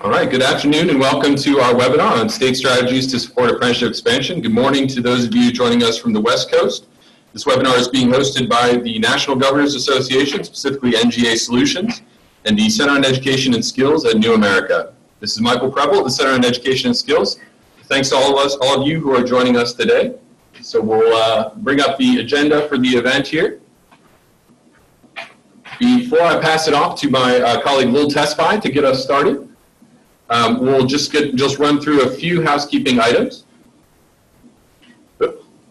All right, good afternoon and welcome to our webinar on state strategies to support apprenticeship expansion. Good morning to those of you joining us from the West Coast. This webinar is being hosted by the National Governors Association, specifically NGA Solutions, and the Center on Education and Skills at New America. This is Michael Prebil, the Center on Education and Skills. Thanks to all of us, all of you who are joining us today. So we'll uh, bring up the agenda for the event here. Before I pass it off to my uh, colleague Lul Tesfai to get us started, um, we'll just get just run through a few housekeeping items.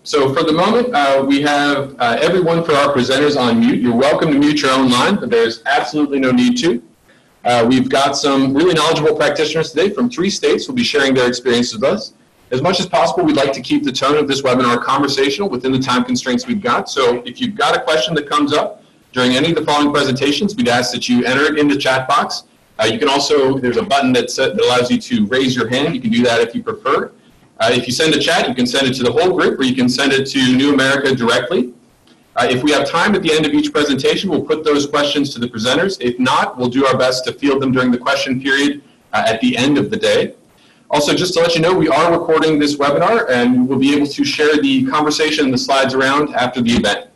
So for the moment, uh, we have uh, everyone for our presenters on mute. You're welcome to mute your own line, but there's absolutely no need to. Uh, we've got some really knowledgeable practitioners today from three states who will be sharing their experience with us. As much as possible, we'd like to keep the tone of this webinar conversational within the time constraints we've got. So if you've got a question that comes up during any of the following presentations, we'd ask that you enter it in the chat box uh, you can also, there's a button that, set, that allows you to raise your hand. You can do that if you prefer. Uh, if you send a chat, you can send it to the whole group or you can send it to New America directly. Uh, if we have time at the end of each presentation, we'll put those questions to the presenters. If not, we'll do our best to field them during the question period uh, at the end of the day. Also, just to let you know, we are recording this webinar and we'll be able to share the conversation and the slides around after the event.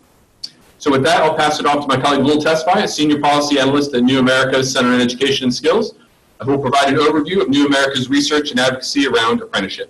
So with that, I'll pass it off to my colleague Lul Tesfai, a senior policy analyst at New America's Center on Education and Skills, who will provide an overview of New America's research and advocacy around apprenticeship.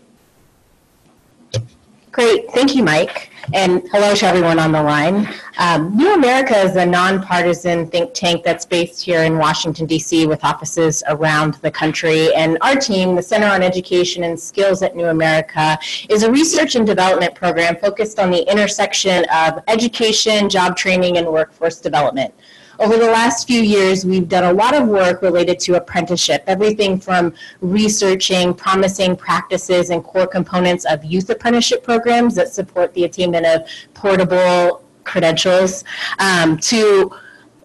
Great, thank you, Mike. And hello to everyone on the line. Um, New America is a nonpartisan think tank that's based here in Washington, D.C., with offices around the country. And our team, the Center on Education and Skills at New America, is a research and development program focused on the intersection of education, job training, and workforce development. Over the last few years, we've done a lot of work related to apprenticeship, everything from researching promising practices and core components of youth apprenticeship programs that support the attainment of portable credentials um, to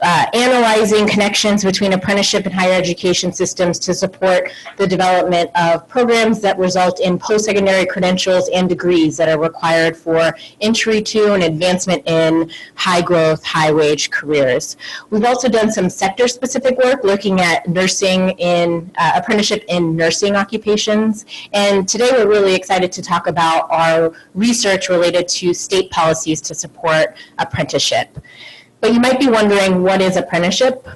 uh, analyzing connections between apprenticeship and higher education systems to support the development of programs that result in post-secondary credentials and degrees that are required for entry to and advancement in high-growth, high-wage careers. We've also done some sector-specific work looking at nursing in uh, apprenticeship in nursing occupations, and today we're really excited to talk about our research related to state policies to support apprenticeship. But you might be wondering, what is apprenticeship?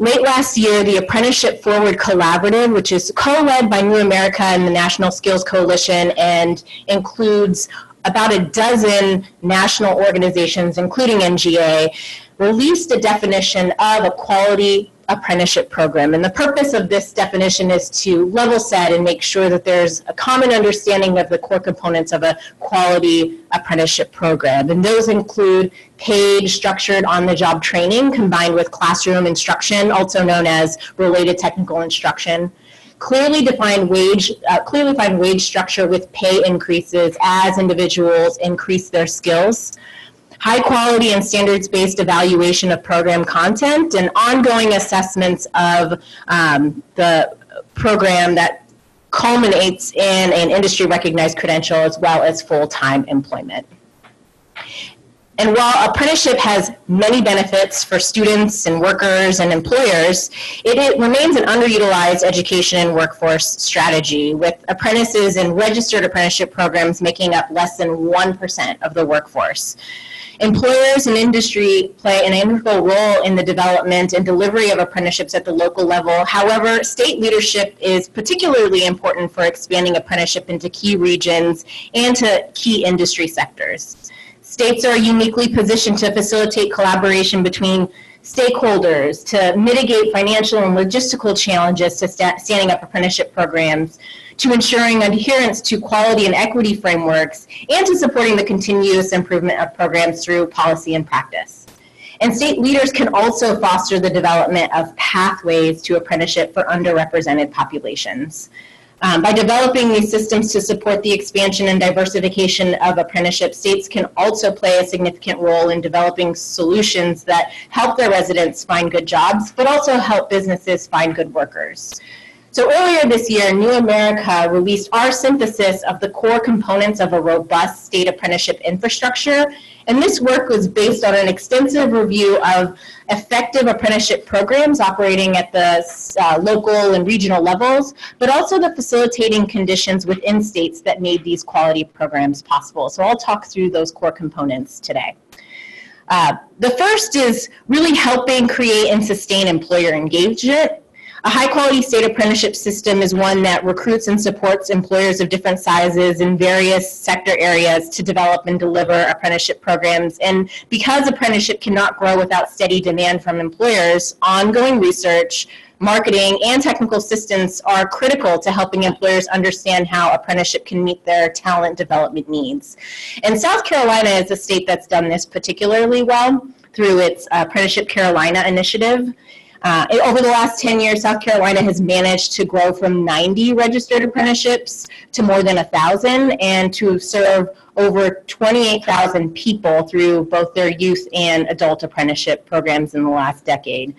Late last year, the Apprenticeship Forward Collaborative, which is co-led by New America and the National Skills Coalition and includes about a dozen national organizations, including NGA, released a definition of a quality apprenticeship program. And the purpose of this definition is to level set and make sure that there's a common understanding of the core components of a quality apprenticeship program. And those include paid, structured on-the-job training combined with classroom instruction, also known as related technical instruction clearly defined wage, uh, clearly defined wage structure with pay increases as individuals increase their skills high quality and standards based evaluation of program content, and ongoing assessments of um, the program that culminates in an industry recognized credential as well as full time employment. And while apprenticeship has many benefits for students and workers and employers, it, it, remains an underutilized education and workforce strategy, with apprentices and registered apprenticeship programs making up less than 1% of the workforce. Employers and industry play an integral role in the development and delivery of apprenticeships at the local level. However, state leadership is particularly important for expanding apprenticeship into key regions and to key industry sectors. States are uniquely positioned to facilitate collaboration between stakeholders, to mitigate financial and logistical challenges to st standing up apprenticeship programs, to ensuring adherence to quality and equity frameworks, and to supporting the continuous improvement of programs through policy and practice. And state leaders can also foster the development of pathways to apprenticeship for underrepresented populations. Um, by developing these systems to support the expansion and diversification of apprenticeship, states can also play a significant role in developing solutions that help their residents find good jobs, but also help businesses find good workers. So earlier this year, New America released our synthesis of the core components of a robust state apprenticeship infrastructure And this work was based on an extensive review of effective apprenticeship programs operating at the uh, local and regional levels, but also the facilitating conditions within states that made these quality programs possible. So I'll talk through those core components today. Uh, the first is really helping create and sustain employer engagement a high quality state apprenticeship system is one that recruits and supports employers of different sizes in various sector areas to develop and deliver apprenticeship programs. And because apprenticeship cannot grow without steady demand from employers, ongoing research, marketing, and technical assistance are critical to helping employers understand how apprenticeship can meet their talent development needs. And South Carolina is a state that's done this particularly well through its uh, Apprenticeship Carolina initiative. Uh, over the last 10 years, South Carolina has managed to grow from 90 registered apprenticeships to more than 1,000 and to serve over 28,000 people through both their youth and adult apprenticeship programs in the last decade.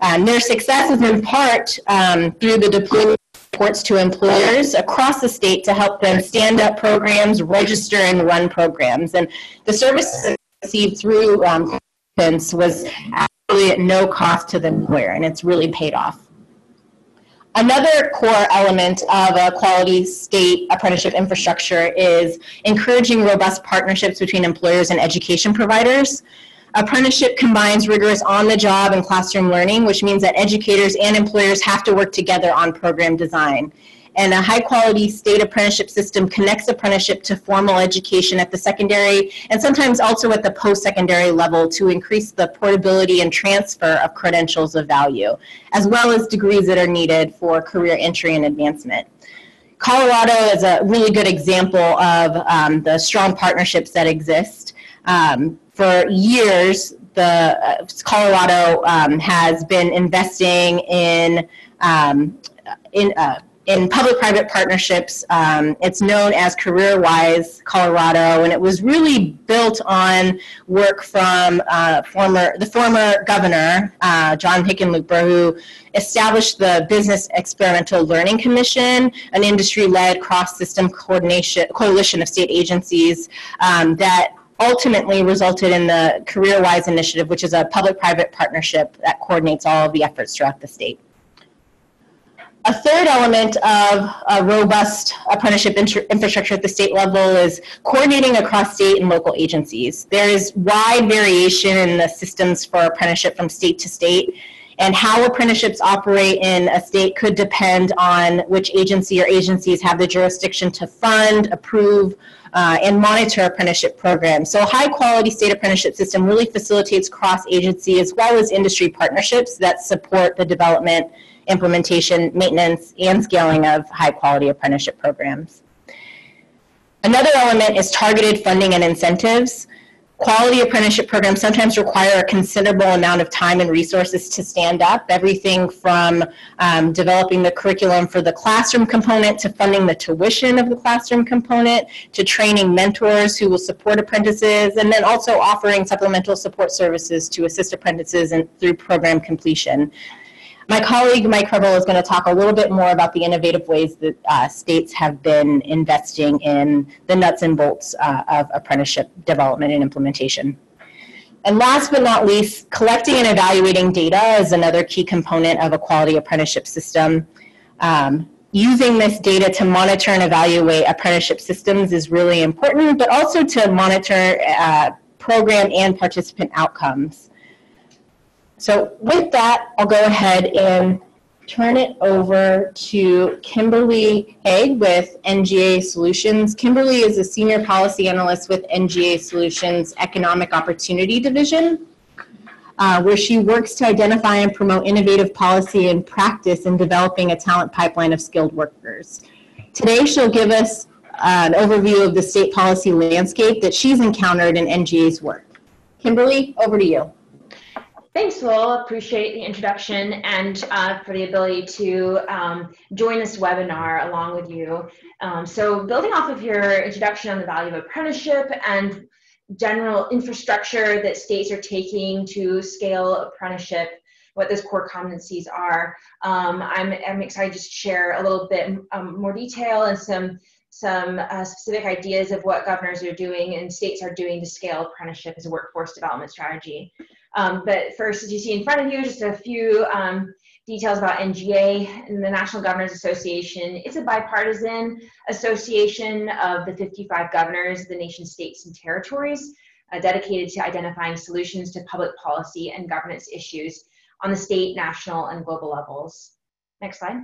Um, their success is in part um, through the deployment reports to employers across the state to help them stand up programs, register, and run programs. And the services received through um, was at no cost to the employer, and it's really paid off. Another core element of a quality state apprenticeship infrastructure is encouraging robust partnerships between employers and education providers. Apprenticeship combines rigorous on-the-job and classroom learning, which means that educators and employers have to work together on program design and a high quality state apprenticeship system connects apprenticeship to formal education at the secondary and sometimes also at the post-secondary level to increase the portability and transfer of credentials of value, as well as degrees that are needed for career entry and advancement. Colorado is a really good example of um, the strong partnerships that exist. Um, for years, the uh, Colorado um, has been investing in um, in uh, in public-private partnerships. Um, it's known as CareerWise Colorado, and it was really built on work from uh, former the former governor uh, John Hickenlooper, who established the Business Experiential Learning Commission, an industry-led cross-system coordination coalition of state agencies um, that ultimately resulted in the CareerWise initiative, which is a public-private partnership that coordinates all of the efforts throughout the state. A third element of a robust apprenticeship infrastructure at the state level is coordinating across state and local agencies. There is wide variation in the systems for apprenticeship from state to state, and how apprenticeships operate in a state could depend on which agency or agencies have the jurisdiction to fund, approve, uh, and monitor apprenticeship programs. So a high quality state apprenticeship system really facilitates cross agency as well as industry partnerships that support the development implementation, maintenance, and scaling of high quality apprenticeship programs. Another element is targeted funding and incentives. Quality apprenticeship programs sometimes require a considerable amount of time and resources to stand up, everything from um, developing the curriculum for the classroom component to funding the tuition of the classroom component to training mentors who will support apprentices and then also offering supplemental support services to assist apprentices and through program completion. My colleague Mike Prebil is going to talk a little bit more about the innovative ways that uh, states have been investing in the nuts and bolts uh, of apprenticeship development and implementation. And last but not least, collecting and evaluating data is another key component of a quality apprenticeship system. Um, using this data to monitor and evaluate apprenticeship systems is really important, but also to monitor uh, program and participant outcomes. So with that, I'll go ahead and turn it over to Kimberly Hauge with NGA Solutions. Kimberly is a senior policy analyst with NGA Solutions Economic Opportunity Division, uh, where she works to identify and promote innovative policy and practice in developing a talent pipeline of skilled workers. Today, she'll give us uh, an overview of the state policy landscape that she's encountered in NGA's work. Kimberly, over to you. Thanks, Will. Appreciate the introduction and uh, for the ability to um, join this webinar along with you. Um, so building off of your introduction on the value of apprenticeship and general infrastructure that states are taking to scale apprenticeship, what those core competencies are, um, I'm, I'm excited to share a little bit um, more detail and some some uh, specific ideas of what governors are doing and states are doing to scale apprenticeship as a workforce development strategy. Um, but first, as you see in front of you, just a few um, details about NGA and the National Governors Association. It's a bipartisan association of the 55 governors, the nation's states and territories, uh, dedicated to identifying solutions to public policy and governance issues on the state, national, and global levels. Next slide.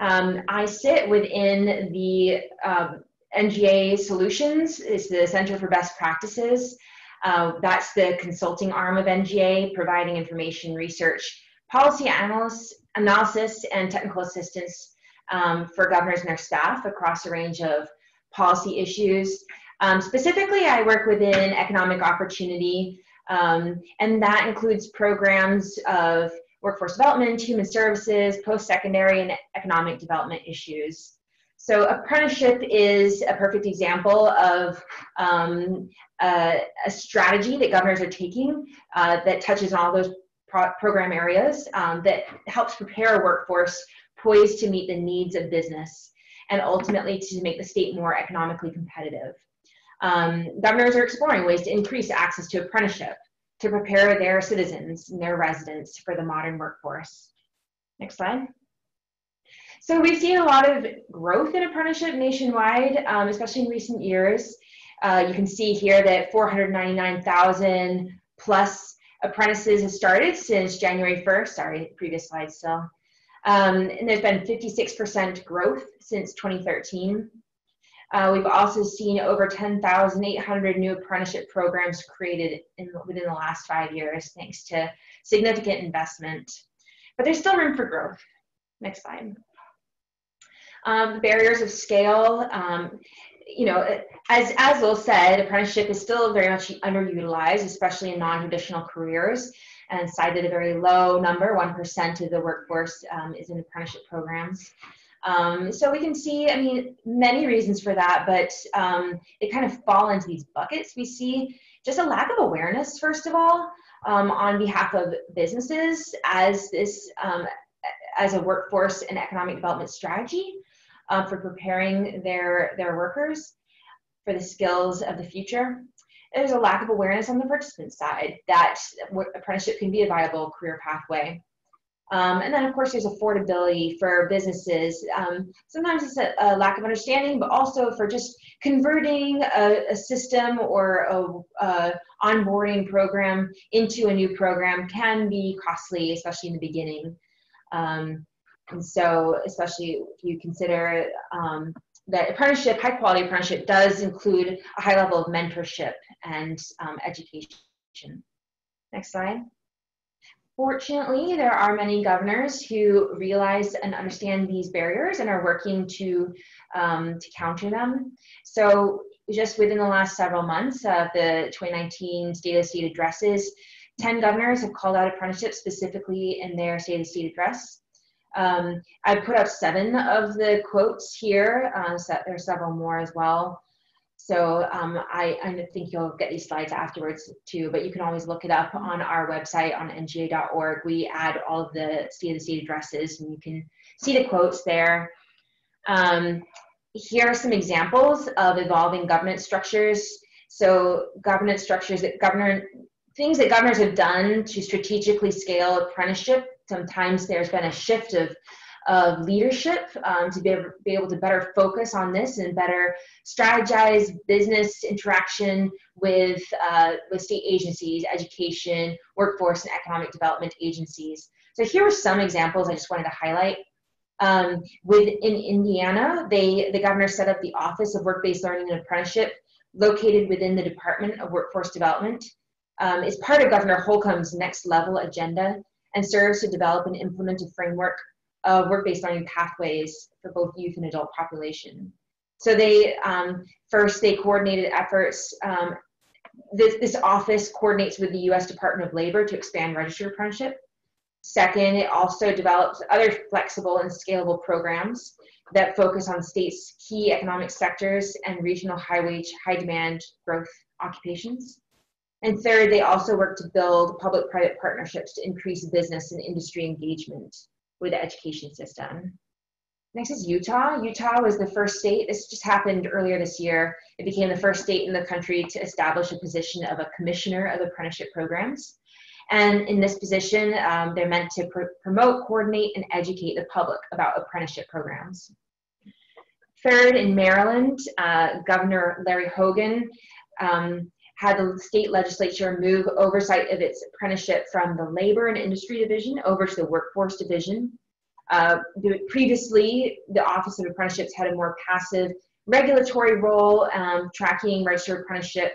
Um, I sit within the um, NGA Solutions, is the Center for Best Practices. Uh, that's the consulting arm of NGA, providing information, research, policy analysis, analysis, and technical assistance um, for governors and their staff across a range of policy issues. Um, specifically, I work within economic opportunity, um, and that includes programs of workforce development, human services, post-secondary, and economic development issues. So apprenticeship is a perfect example of um, a, a, strategy that governors are taking uh, that touches on all those pro program areas um, that helps prepare a workforce poised to meet the needs of business and ultimately to make the state more economically competitive. Um, governors are exploring ways to increase access to apprenticeship to prepare their citizens and their residents for the modern workforce. Next slide. So we've seen a lot of growth in apprenticeship nationwide, um, especially in recent years. Uh, you can see here that 499,000 plus apprentices have started since January 1st. Sorry, previous slide still. Um, and there's been 56% growth since 2013. Uh, we've also seen over 10,800 new apprenticeship programs created in, within the last five years, thanks to significant investment. But there's still room for growth. Next slide. Um, barriers of scale. Um, you know, as, as Lul said, apprenticeship is still very much underutilized, especially in non-traditional careers, and cited a very low number, 1% of the workforce um, is in apprenticeship programs. Um, so we can see, I mean, many reasons for that, but um, they kind of fall into these buckets. We see just a lack of awareness, first of all, um, on behalf of businesses as this, um, as a workforce and economic development strategy uh, for preparing their, their workers for the skills of the future. There's a lack of awareness on the participant side that apprenticeship can be a viable career pathway. Um, and then, of course, there's affordability for businesses. Um, sometimes it's a, a, lack of understanding, but also for just converting a, a system or a, a, onboarding program into a new program can be costly, especially in the beginning. Um, and so, especially if you consider um, that apprenticeship, high quality apprenticeship, does include a high level of mentorship and um, education. Next slide. Fortunately, there are many governors who realize and understand these barriers and are working to, um, to counter them. So just within the last several months of the 2019 State of State addresses, 10 governors have called out apprenticeship specifically in their State of State address. Um, I put up seven of the quotes here, uh, so there are several more as well. So um, I, I think you'll get these slides afterwards too, but you can always look it up on our website on nga.org. We add all of the state of the state addresses and you can see the quotes there. Um, here are some examples of evolving governance structures. So governance structures that governor, things that governors have done to strategically scale apprenticeship. Sometimes there's been a shift of of leadership um, to be able, be able to better focus on this and better strategize business interaction with, uh, with state agencies, education, workforce, and economic development agencies. So here are some examples I just wanted to highlight. Um, with in Indiana, they the governor set up the Office of Work-Based Learning and Apprenticeship, located within the Department of Workforce Development. Um, is part of Governor Holcomb's next level agenda and serves to develop and implement a framework of work-based learning pathways for both youth and adult population. So they um, first they coordinated efforts. Um, this, this office coordinates with the U.S. Department of Labor to expand registered apprenticeship. Second, it also develops other flexible and scalable programs that focus on states' key economic sectors and regional high wage, high demand growth occupations. And third, they also work to build public private partnerships to increase business and industry engagement with the education system. Next is Utah. Utah was the first state, this just happened earlier this year. It became the first state in the country to establish a position of a commissioner of apprenticeship programs. And in this position, um, they're meant to pr promote, coordinate, and educate the public about apprenticeship programs. Third, in Maryland, uh, Governor Larry Hogan um, had the state legislature move oversight of its apprenticeship from the Labor and Industry Division over to the Workforce Division. Uh, previously, the Office of Apprenticeships had a more passive regulatory role, um, tracking registered apprenticeship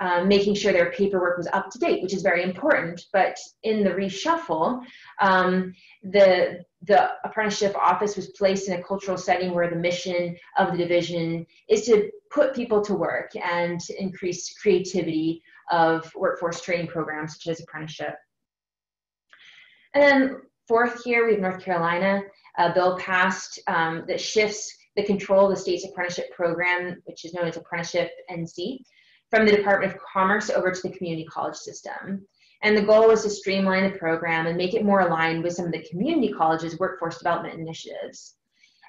um, making sure their paperwork was up to date, which is very important. But in the reshuffle, um, the the apprenticeship office was placed in a cultural setting where the mission of the division is to put people to work and increase creativity of workforce training programs such as apprenticeship. And then fourth here, we have North Carolina. A bill passed um, that shifts the control of the state's apprenticeship program, which is known as Apprenticeship NC, from the Department of Commerce over to the community college system. And the goal was to streamline the program and make it more aligned with some of the community colleges' workforce development initiatives.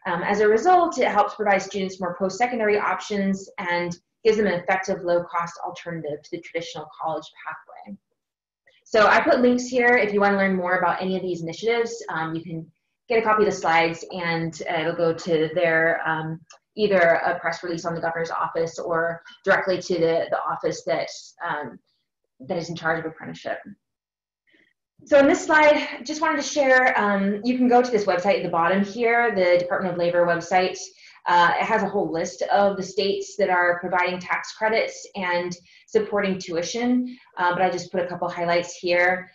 Um, as a result, it helps provide students more post-secondary options and gives them an effective low-cost alternative to the traditional college pathway. So I put links here if you want to learn more about any of these initiatives. Um, you can get a copy of the slides and uh, it'll go to their um, either a press release on the governor's office or directly to the, the office that, um, that is in charge of apprenticeship. So in this slide, just wanted to share, um, you can go to this website at the bottom here, the Department of Labor website. Uh, it has a whole list of the states that are providing tax credits and supporting tuition, uh, but I just put a couple highlights here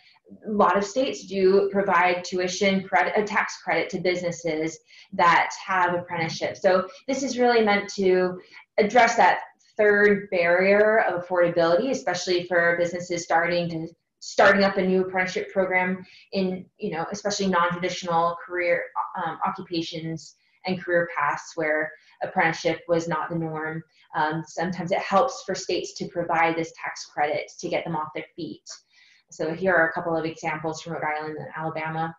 a lot of states do provide tuition credit, a tax credit to businesses that have apprenticeships. So this is really meant to address that third barrier of affordability, especially for businesses starting to starting up a new apprenticeship program in you know especially non-traditional career um, occupations and career paths where apprenticeship was not the norm. Um, sometimes it helps for states to provide this tax credit to get them off their feet. So here are a couple of examples from Rhode Island and Alabama.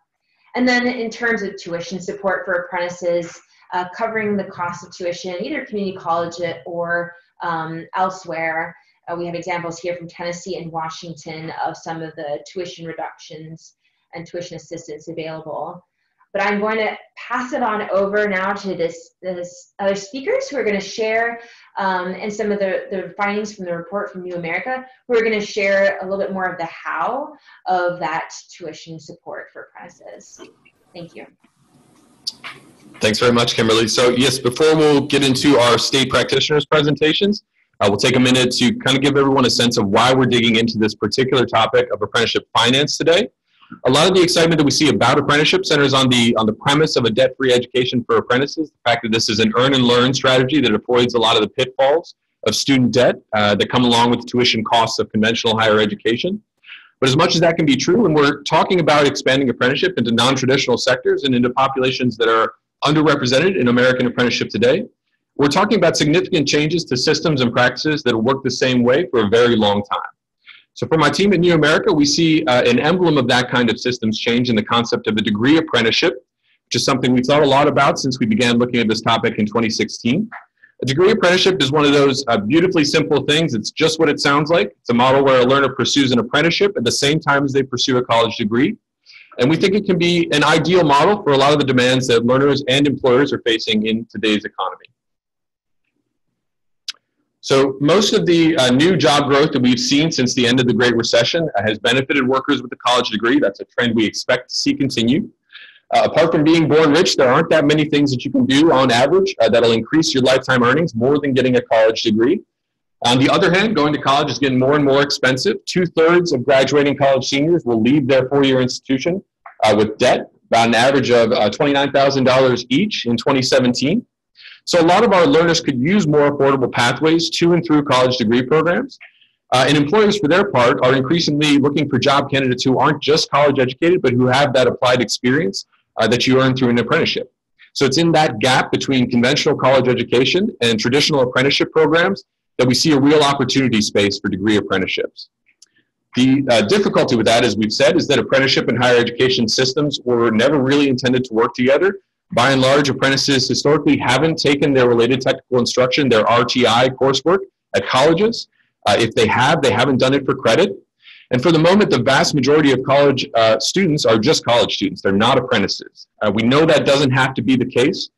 And then in terms of tuition support for apprentices, uh, covering the cost of tuition, either community college or um, elsewhere. Uh, we have examples here from Tennessee and Washington of some of the tuition reductions and tuition assistance available. But I'm going to pass it on over now to this, this other speakers who are going to share um, and some of the, the findings from the report from New America, who are going to share a little bit more of the how of that tuition support for apprentices. Thank you. Thanks very much, Kimberly. So yes, before we'll get into our state practitioners presentations, uh, we'll take a minute to kind of give everyone a sense of why we're digging into this particular topic of apprenticeship finance today. A lot of the excitement that we see about apprenticeship centers on the on the premise of a debt-free education for apprentices. The fact that this is an earn and learn strategy that avoids a lot of the pitfalls of student debt uh, that come along with the tuition costs of conventional higher education. But as much as that can be true, when we're talking about expanding apprenticeship into non-traditional sectors and into populations that are underrepresented in American apprenticeship today, we're talking about significant changes to systems and practices that will work the same way for a very long time. So for my team at New America, we see uh, an emblem of that kind of systems change in the concept of a degree apprenticeship, which is something we've thought a lot about since we began looking at this topic in 2016. A degree apprenticeship is one of those uh, beautifully simple things. It's just what it sounds like. It's a model where a learner pursues an apprenticeship at the same time as they pursue a college degree. And we think it can be an ideal model for a lot of the demands that learners and employers are facing in today's economy. So most of the uh, new job growth that we've seen since the end of the Great Recession uh, has benefited workers with a college degree. That's a trend we expect to see continue. Uh, apart from being born rich, there aren't that many things that you can do on average uh, that'll increase your lifetime earnings more than getting a college degree. On the other hand, going to college is getting more and more expensive. Two thirds of graduating college seniors will leave their four year institution uh, with debt, about an average of uh, $29,000 each in 2017. So a lot of our learners could use more affordable pathways to and through college degree programs. Uh, and employers, for their part, are increasingly looking for job candidates who aren't just college educated, but who have that applied experience uh, that you earn through an apprenticeship. So it's in that gap between conventional college education and traditional apprenticeship programs that we see a real opportunity space for degree apprenticeships. The uh, difficulty with that, as we've said, is that apprenticeship and higher education systems were never really intended to work together By and large, apprentices historically haven't taken their related technical instruction, their RTI coursework at colleges. Uh, if they have, they haven't done it for credit. And for the moment, the vast majority of college uh, students are just college students. They're not apprentices. Uh, we know that doesn't have to be the case.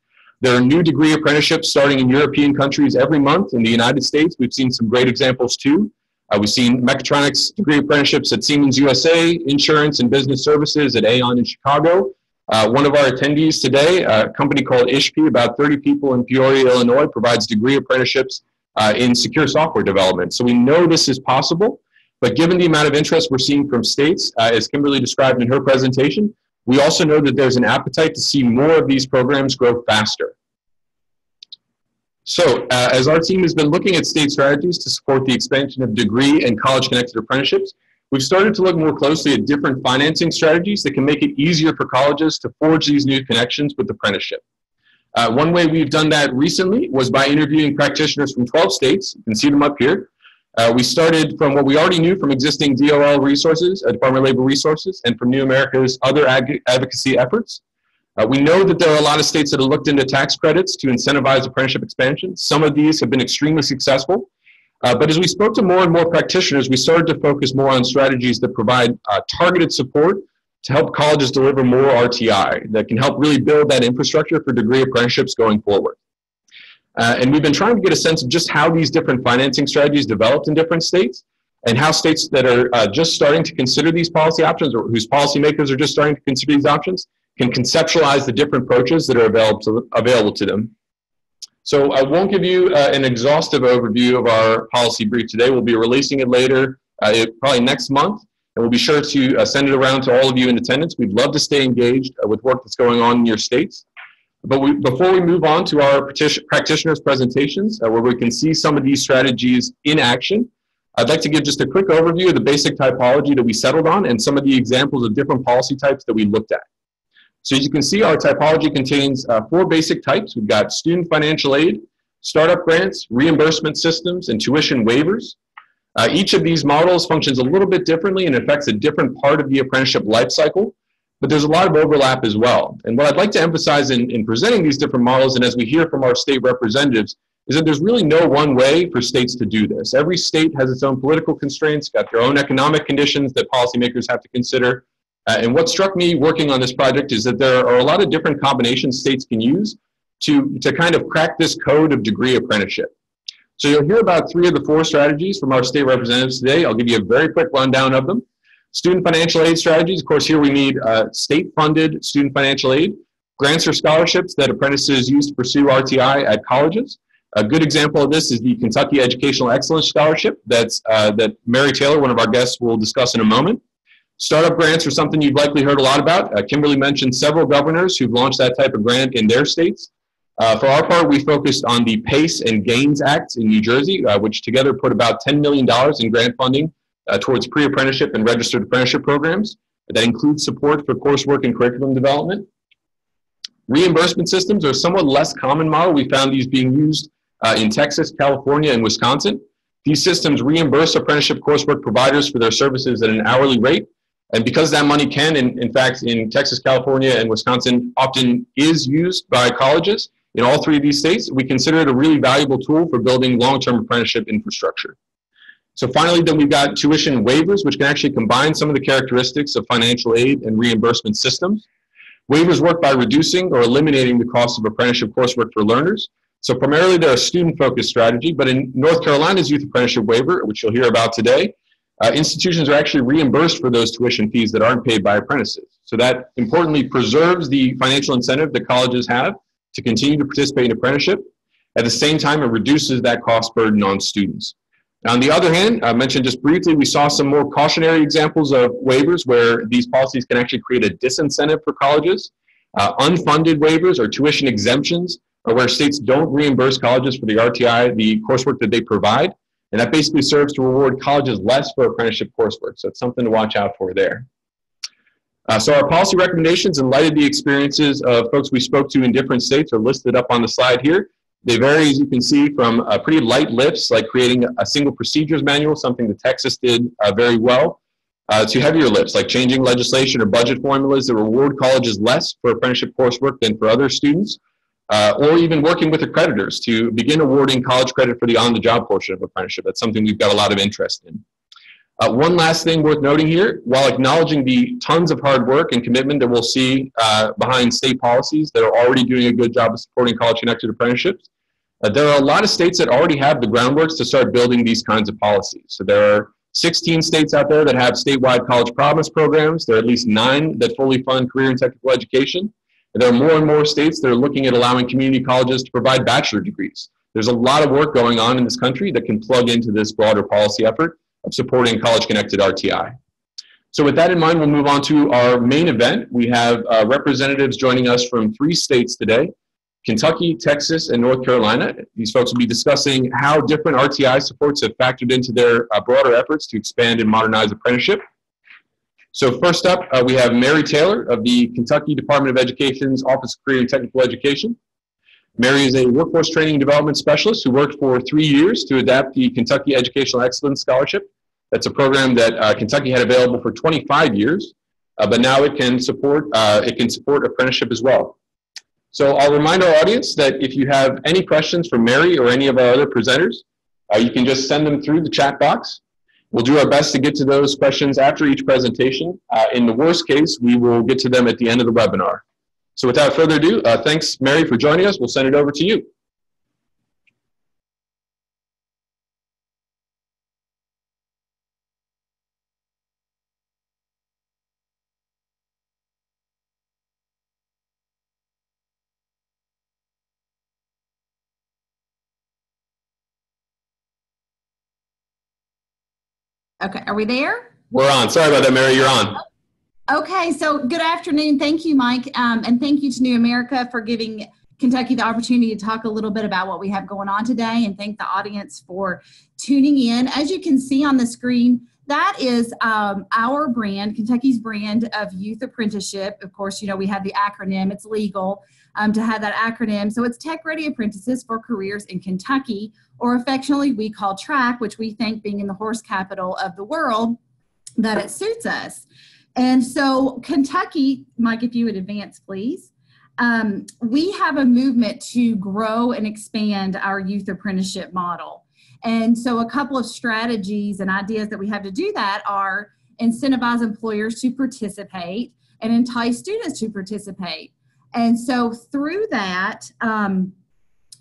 There are new degree apprenticeships starting in European countries every month. In the United States, we've seen some great examples too. Uh, we've seen mechatronics degree apprenticeships at Siemens USA, insurance and business services at Aon in Chicago. Uh, one of our attendees today, a company called ISHP, about 30 people in Peoria, Illinois, provides degree apprenticeships uh, in secure software development. So we know this is possible. But given the amount of interest we're seeing from states, uh, as Kimberly described in her presentation, we also know that there's an appetite to see more of these programs grow faster. So, uh, as our team has been looking at state strategies to support the expansion of degree and college-connected apprenticeships, we've started to look more closely at different financing strategies that can make it easier for colleges to forge these new connections with apprenticeship. Uh, one way we've done that recently was by interviewing practitioners from 12 states. You can see them up here. Uh, we started from what we already knew from existing DOL resources, uh, Department of Labor resources, and from New America's other ag- advocacy efforts. Uh, we know that there are a lot of states that have looked into tax credits to incentivize apprenticeship expansion. Some of these have been extremely successful. Uh, but as we spoke to more and more practitioners, we started to focus more on strategies that provide uh, targeted support to help colleges deliver more RTI that can help really build that infrastructure for degree apprenticeships going forward. Uh, and we've been trying to get a sense of just how these different financing strategies developed in different states and how states that are uh, just starting to consider these policy options or whose policymakers are just starting to consider these options can conceptualize the different approaches that are available to, available to them. So I won't give you uh, an exhaustive overview of our policy brief today. We'll be releasing it later, uh, it, probably next month, and we'll be sure to uh, send it around to all of you in attendance. We'd love to stay engaged uh, with work that's going on in your states. But we, before we move on to our practitioners' presentations, uh, where we can see some of these strategies in action, I'd like to give just a quick overview of the basic typology that we settled on and some of the examples of different policy types that we looked at. So as you can see, our typology contains uh, four basic types. We've got student financial aid, startup grants, reimbursement systems, and tuition waivers. Uh, each of these models functions a little bit differently and affects a different part of the apprenticeship life cycle but there's a lot of overlap as well. And what I'd like to emphasize in, in presenting these different models, and as we hear from our state representatives, is that there's really no one way for states to do this. Every state has its own political constraints, got their own economic conditions that policymakers have to consider. Uh, and what struck me working on this project is that there are a lot of different combinations states can use to, to kind of crack this code of degree apprenticeship. So you'll hear about three of the four strategies from our state representatives today. I'll give you a very quick rundown of them. Student financial aid strategies, of course, here we need uh, state-funded student financial aid, grants or scholarships that apprentices use to pursue RTI at colleges. A good example of this is the Kentucky Educational Excellence Scholarship that's, uh, that Mary Taylor, one of our guests, will discuss in a moment. Startup grants are something you've likely heard a lot about. Uh, Kimberly mentioned several governors who've launched that type of grant in their states. Uh, for our part, we focused on the PACE and GAINS Acts in New Jersey, uh, which together put about $10 million in grant funding uh, towards pre-apprenticeship and registered apprenticeship programs. That includes support for coursework and curriculum development. Reimbursement systems are somewhat less common model. We found these being used uh, in Texas, California, and Wisconsin. These systems reimburse apprenticeship coursework providers for their services at an hourly rate. And because that money can, in, in fact, in Texas, California, and Wisconsin, often is used by colleges in all three of these states, we consider it a really valuable tool for building long-term apprenticeship infrastructure. So finally, then we've got tuition waivers, which can actually combine some of the characteristics of financial aid and reimbursement systems. Waivers work by reducing or eliminating the cost of apprenticeship coursework for learners. So primarily they're a student-focused strategy, but in North Carolina's youth apprenticeship waiver, which you'll hear about today, uh, institutions are actually reimbursed for those tuition fees that aren't paid by apprentices. So that importantly preserves the financial incentive that colleges have to continue to participate in apprenticeship. At the same time, it reduces that cost burden on students. On the other hand, I mentioned just briefly, we saw some more cautionary examples of waivers where these policies can actually create a disincentive for colleges. Uh, unfunded waivers or tuition exemptions are where states don't reimburse colleges for the RTI, the coursework that they provide. And that basically serves to reward colleges less for apprenticeship coursework. So it's something to watch out for there. Uh, so our policy recommendations in light of the experiences of folks we spoke to in different states are listed up on the slide here. They vary, as you can see, from uh, pretty light lifts, like creating a single procedures manual, something that Texas did uh, very well, uh, to heavier lifts like changing legislation or budget formulas that reward colleges less for apprenticeship coursework than for other students, uh, or even working with accreditors to begin awarding college credit for the on-the-job portion of apprenticeship. That's something we've got a lot of interest in. Uh, one last thing worth noting here, while acknowledging the tons of hard work and commitment that we'll see uh, behind state policies that are already doing a good job of supporting college-connected apprenticeships, uh, there are a lot of states that already have the groundwork to start building these kinds of policies. So there are 16 states out there that have statewide college promise programs. There are at least nine that fully fund career and technical education. And there are more and more states that are looking at allowing community colleges to provide bachelor degrees. There's a lot of work going on in this country that can plug into this broader policy effort of supporting college-connected RTI. So with that in mind, we'll move on to our main event. We have uh, representatives joining us from three states today, Kentucky, Texas, and North Carolina. These folks will be discussing how different RTI supports have factored into their uh, broader efforts to expand and modernize apprenticeship. So first up, uh, we have Mary Taylor of the Kentucky Department of Education's Office of Career and Technical Education. Mary is a workforce training and development specialist who worked for three years to adapt the Kentucky Educational Excellence Scholarship. That's a program that uh, Kentucky had available for 25 years, uh, but now it can support uh, it can support apprenticeship as well. So I'll remind our audience that if you have any questions for Mary or any of our other presenters, uh, you can just send them through the chat box. We'll do our best to get to those questions after each presentation. Uh, in the worst case, we will get to them at the end of the webinar. So without further ado, uh, thanks, Mary, for joining us. We'll send it over to you. Okay, are we there? We're on. Sorry about that, Mary. You're on. Okay, so good afternoon. Thank you, Mike, um, and thank you to New America for giving Kentucky the opportunity to talk a little bit about what we have going on today and thank the audience for tuning in. As you can see on the screen, that is um, our brand, Kentucky's brand of youth apprenticeship. Of course, you know, we have the acronym, it's legal um, to have that acronym. So it's Tech Ready Apprentices for Careers in Kentucky, or affectionately we call TRAC, which we think being in the horse capital of the world, that it suits us. And so, Kentucky, Mike, if you would advance, please. Um, we have a movement to grow and expand our youth apprenticeship model. And so, a couple of strategies and ideas that we have to do that are incentivize employers to participate and entice students to participate. And so, through that, um,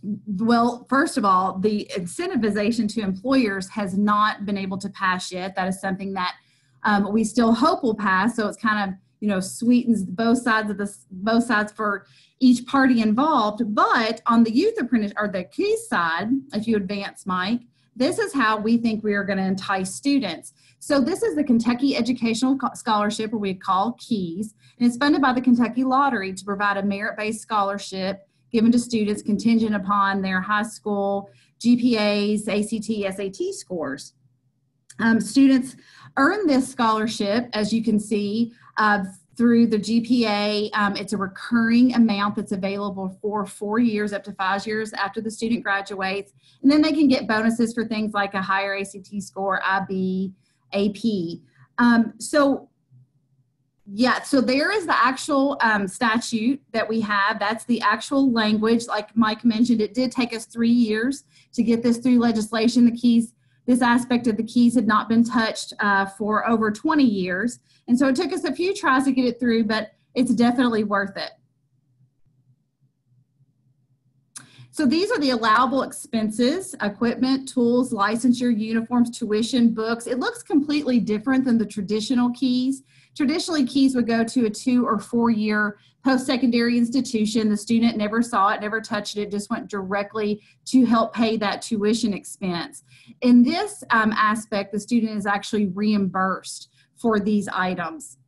well, first of all, the incentivization to employers has not been able to pass yet. That is something that um, we still hope will pass. So it's kind of you know sweetens both sides of the both sides for each party involved. But on the youth apprentice or the KEES side, if you advance, Mike, this is how we think we are going to entice students. So this is the Kentucky Educational Scholarship, or we call KEES, and it's funded by the Kentucky Lottery to provide a merit-based scholarship given to students contingent upon their high school GPAs, ACT, SAT scores. Um, students earn this scholarship, as you can see, uh, through the GPA. Um, it's a recurring amount that's available for four years, up to five years after the student graduates. And then they can get bonuses for things like a higher ACT score, IB, AP. Um, so yeah, so there is the actual um, statute that we have. That's the actual language. Like Mike mentioned, it did take us three years to get this through legislation. The KEES this aspect of the KEES had not been touched uh, for over 20 years. And so it took us a few tries to get it through, but it's definitely worth it. So these are the allowable expenses, equipment, tools, licensure, uniforms, tuition, books. It looks completely different than the traditional KEES. Traditionally, KEES would go to a two or four year post-secondary institution. The student never saw it, never touched it, just went directly to help pay that tuition expense. In this um, aspect, the student is actually reimbursed for these items.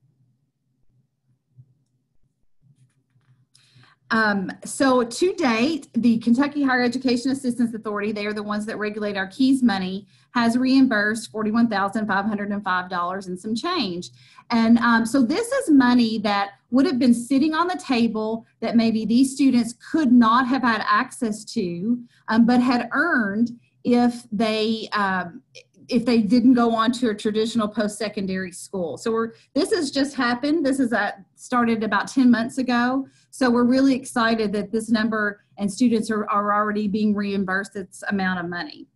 Um, so to date, the Kentucky Higher Education Assistance Authority, they are the ones that regulate our KEES money, has reimbursed $41,505 and some change. And um, so this is money that would have been sitting on the table that maybe these students could not have had access to, um, but had earned if they um, if they didn't go on to a traditional post-secondary school. So we're this has just happened. This is a, started about 10 months ago. So we're really excited that this number and students are, are already being reimbursed its amount of money.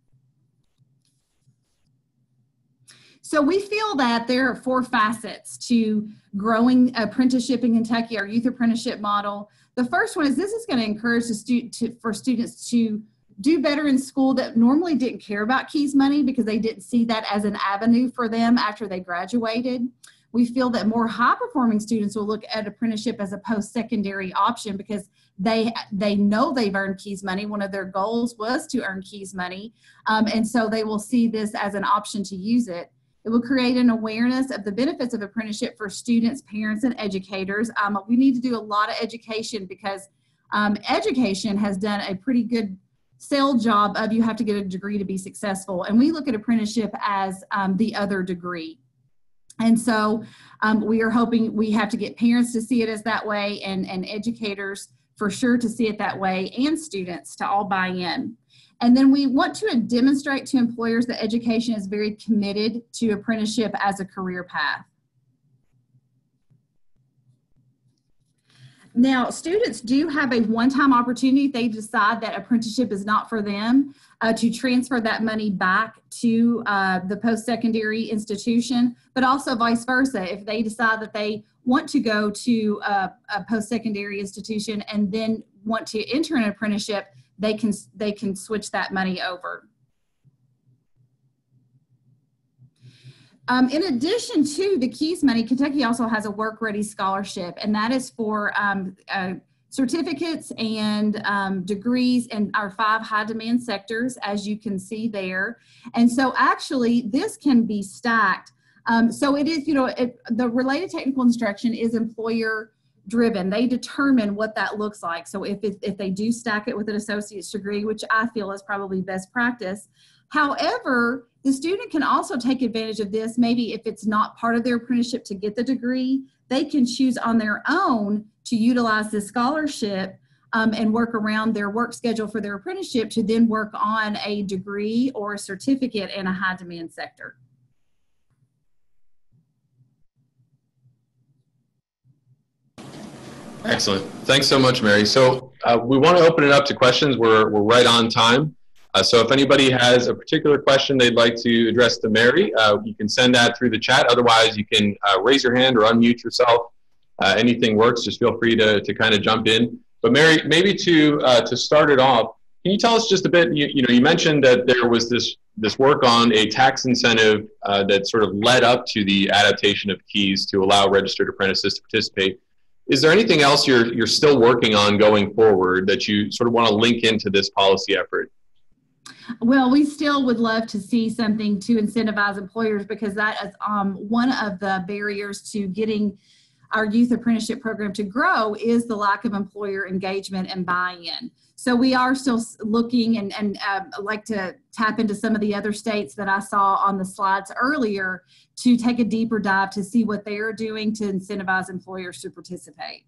So we feel that there are four facets to growing apprenticeship in Kentucky, our youth apprenticeship model. The first one is this is going to encourage the stu- to, for students to do better in school that normally didn't care about KEES money because they didn't see that as an avenue for them after they graduated. We feel that more high performing students will look at apprenticeship as a post secondary option because they they know they've earned KEES money. One of their goals was to earn KEES money, um, and so they will see this as an option to use it. It will create an awareness of the benefits of apprenticeship for students, parents, and educators. Um, we need to do a lot of education because um, education has done a pretty good sale job of you have to get a degree to be successful. And we look at apprenticeship as um, the other degree. And so um, we are hoping we have to get parents to see it as that way and, and educators for sure to see it that way and students to all buy in. And then we want to demonstrate to employers that education is very committed to apprenticeship as a career path. Now, students do have a one-time opportunity they decide that apprenticeship is not for them uh, to transfer that money back to uh, the post-secondary institution, but also vice versa. If they decide that they want to go to a, a post-secondary institution and then want to enter an apprenticeship, they can they can switch that money over. Um, in addition to the KEES money, Kentucky also has a Work Ready Scholarship, and that is for um, uh, certificates and um, degrees in our five high demand sectors, as you can see there. And so, actually, this can be stacked. Um, so, it is, you know, it, the related technical instruction is employer driven. They determine what that looks like. So if, if, if they do stack it with an associate's degree, which I feel is probably best practice. However, the student can also take advantage of this. Maybe if it's not part of their apprenticeship to get the degree, they can choose on their own to utilize this scholarship um, and work around their work schedule for their apprenticeship to then work on a degree or a certificate in a high demand sector. Excellent. Thanks so much, Mary. So uh, we want to open it up to questions. We're, we're right on time. Uh, so if anybody has a particular question they'd like to address to Mary, uh, you can send that through the chat. Otherwise, you can uh, raise your hand or unmute yourself. Uh, anything works. Just feel free to, to kind of jump in. But Mary, maybe to, uh, to start it off, can you tell us just a bit, you, you know, you mentioned that there was this, this work on a tax incentive that sort of led up to the adaptation of KEES to allow registered apprentices to participate. Is there anything else you're, you're still working on going forward that you sort of want to link into this policy effort? Well, we still would love to see something to incentivize employers because that is um, one of the barriers to getting our youth apprenticeship program to grow is the lack of employer engagement and buy-in. So we are still looking and, and uh, like to tap into some of the other states that I saw on the slides earlier to take a deeper dive to see what they are doing to incentivize employers to participate.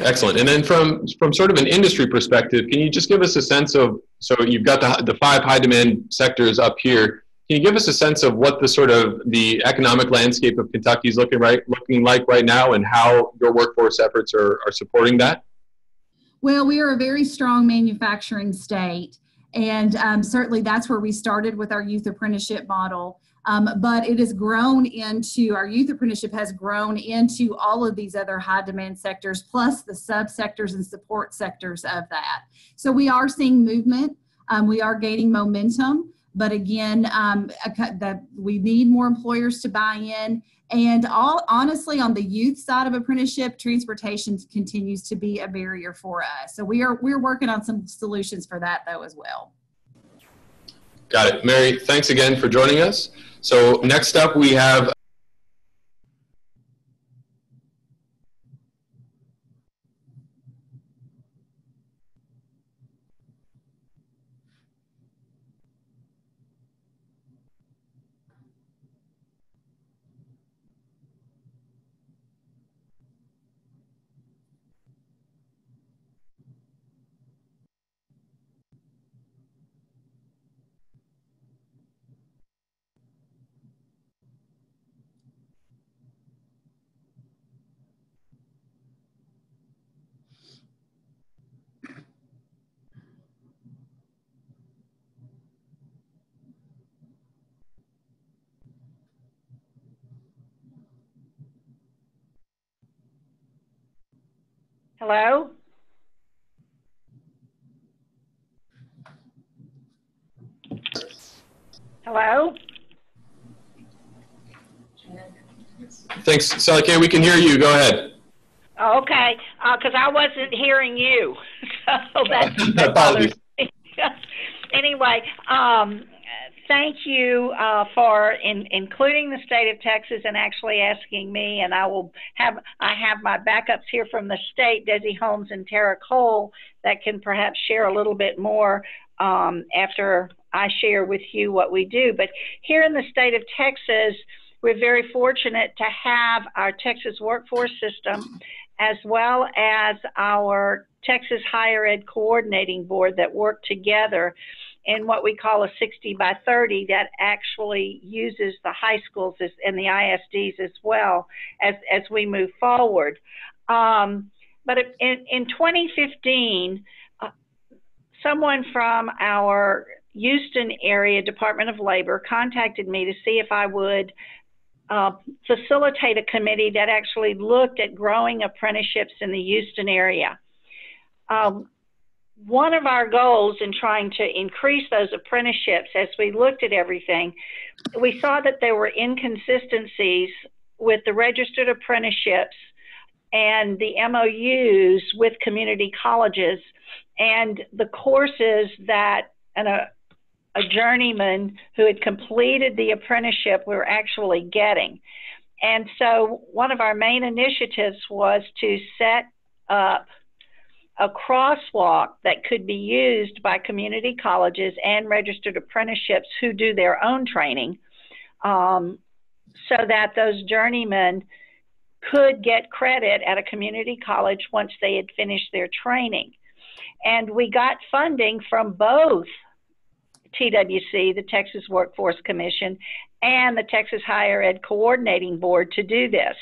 Excellent. And then from from sort of an industry perspective, can you just give us a sense of so you've got the the five high demand sectors up here. Can you give us a sense of what the sort of the economic landscape of Kentucky is looking right looking like right now, and how your workforce efforts are, are supporting that? Well, we are a very strong manufacturing state, and um, certainly that's where we started with our youth apprenticeship model. Um, but it has grown into our youth apprenticeship has grown into all of these other high demand sectors, plus the subsectors and support sectors of that. So we are seeing movement. Um, we are gaining momentum. But again, um, that we need more employers to buy in. And all honestly, on the youth side of apprenticeship, transportation continues to be a barrier for us. So we are we're working on some solutions for that though as well. Got it, Mary. Thanks again for joining us. So next up, we have Thanks, Sally Kay. We can hear you. Go ahead. Okay, because I wasn't hearing you. so that, that bothers me. anyway, um, thank you uh, for in, including the state of Texas and actually asking me. And I will have I have my backups here from the state, Desi Holmes and Tara Cole, that can perhaps share a little bit more um, after I share with you what we do. But here in the state of Texas, we're very fortunate to have our Texas workforce system as well as our Texas Higher Ed Coordinating Board that work together in what we call a 60 by 30 that actually uses the high schools and the ISDs as well as, as we move forward. Um, but in, in 2015, uh, someone from our Houston area Department of Labor contacted me to see if I would uh, facilitate a committee that actually looked at growing apprenticeships in the Houston area. Um, one of our goals in trying to increase those apprenticeships, as we looked at everything, we saw that there were inconsistencies with the registered apprenticeships and the MOUs with community colleges and the courses that an, a, a journeyman who had completed the apprenticeship we were actually getting. And so one of our main initiatives was to set up a crosswalk that could be used by community colleges and registered apprenticeships who do their own training um, so that those journeymen could get credit at a community college once they had finished their training. And we got funding from both TWC, the Texas Workforce Commission, and the Texas Higher Ed Coordinating Board to do this.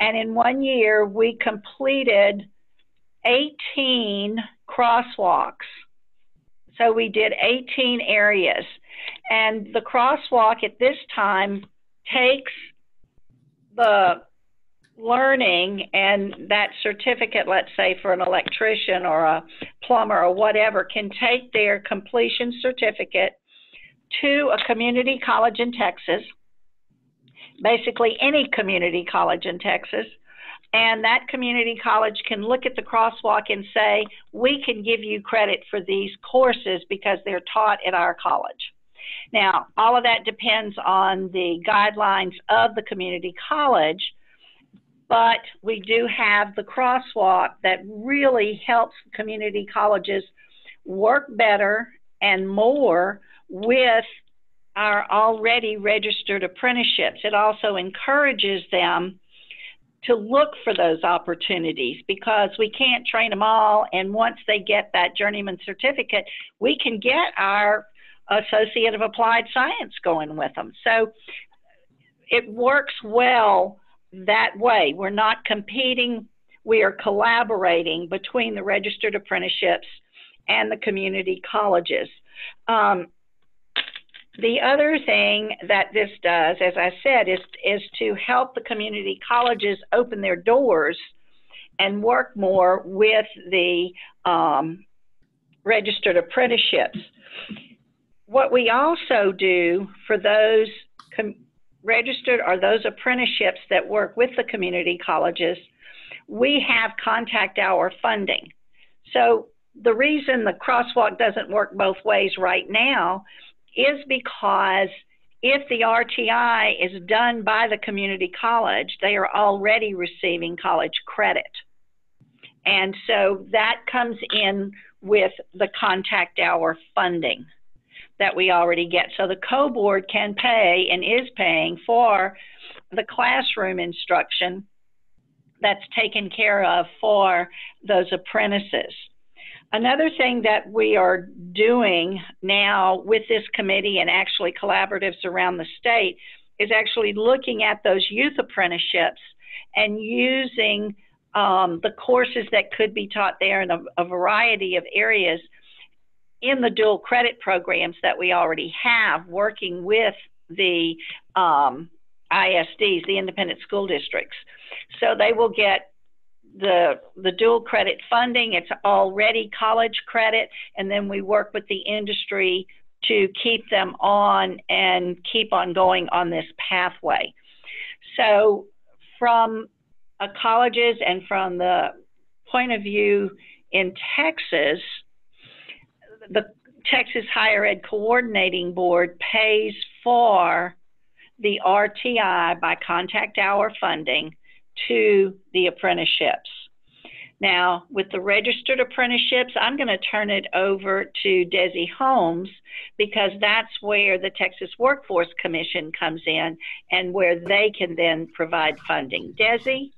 And in one year, we completed 18 crosswalks. So we did 18 areas. And the crosswalk at this time takes the learning and that certificate, let's say for an electrician or a plumber or whatever, can take their completion certificate to a community college in Texas, basically any community college in Texas, and that community college can look at the crosswalk and say, we can give you credit for these courses because they're taught at our college. Now, all of that depends on the guidelines of the community college, but we do have the crosswalk that really helps community colleges work better and more with our already registered apprenticeships. It also encourages them to look for those opportunities because we can't train them all. And once they get that journeyman certificate, we can get our Associate of Applied Science going with them. So it works well that way. We're not competing, we are collaborating between the registered apprenticeships and the community colleges. Um, the other thing that this does, as I said, is, is to help the community colleges open their doors and work more with the um, registered apprenticeships. What we also do for those registered or those apprenticeships that work with the community colleges, we have contact hour funding. So the reason the crosswalk doesn't work both ways right now is because if the RTI is done by the community college, they are already receiving college credit. And so that comes in with the contact hour funding that we already get. So the co-board can pay and is paying for the classroom instruction that's taken care of for those apprentices. Another thing that we are doing now with this committee and actually collaboratives around the state is actually looking at those youth apprenticeships and using um, the courses that could be taught there in a, a variety of areas in the dual credit programs that we already have working with the um, ISDs, the independent school districts. So they will get the the dual credit funding. It's already college credit, and then we work with the industry to keep them on and keep on going on this pathway. So, from colleges and from the point of view in Texas, the Texas Higher Ed Coordinating Board pays for the RTI by contact hour funding to the apprenticeships. Now, with the registered apprenticeships, I'm going to turn it over to Desi Holmes because that's where the Texas Workforce Commission comes in and where they can then provide funding. Desi?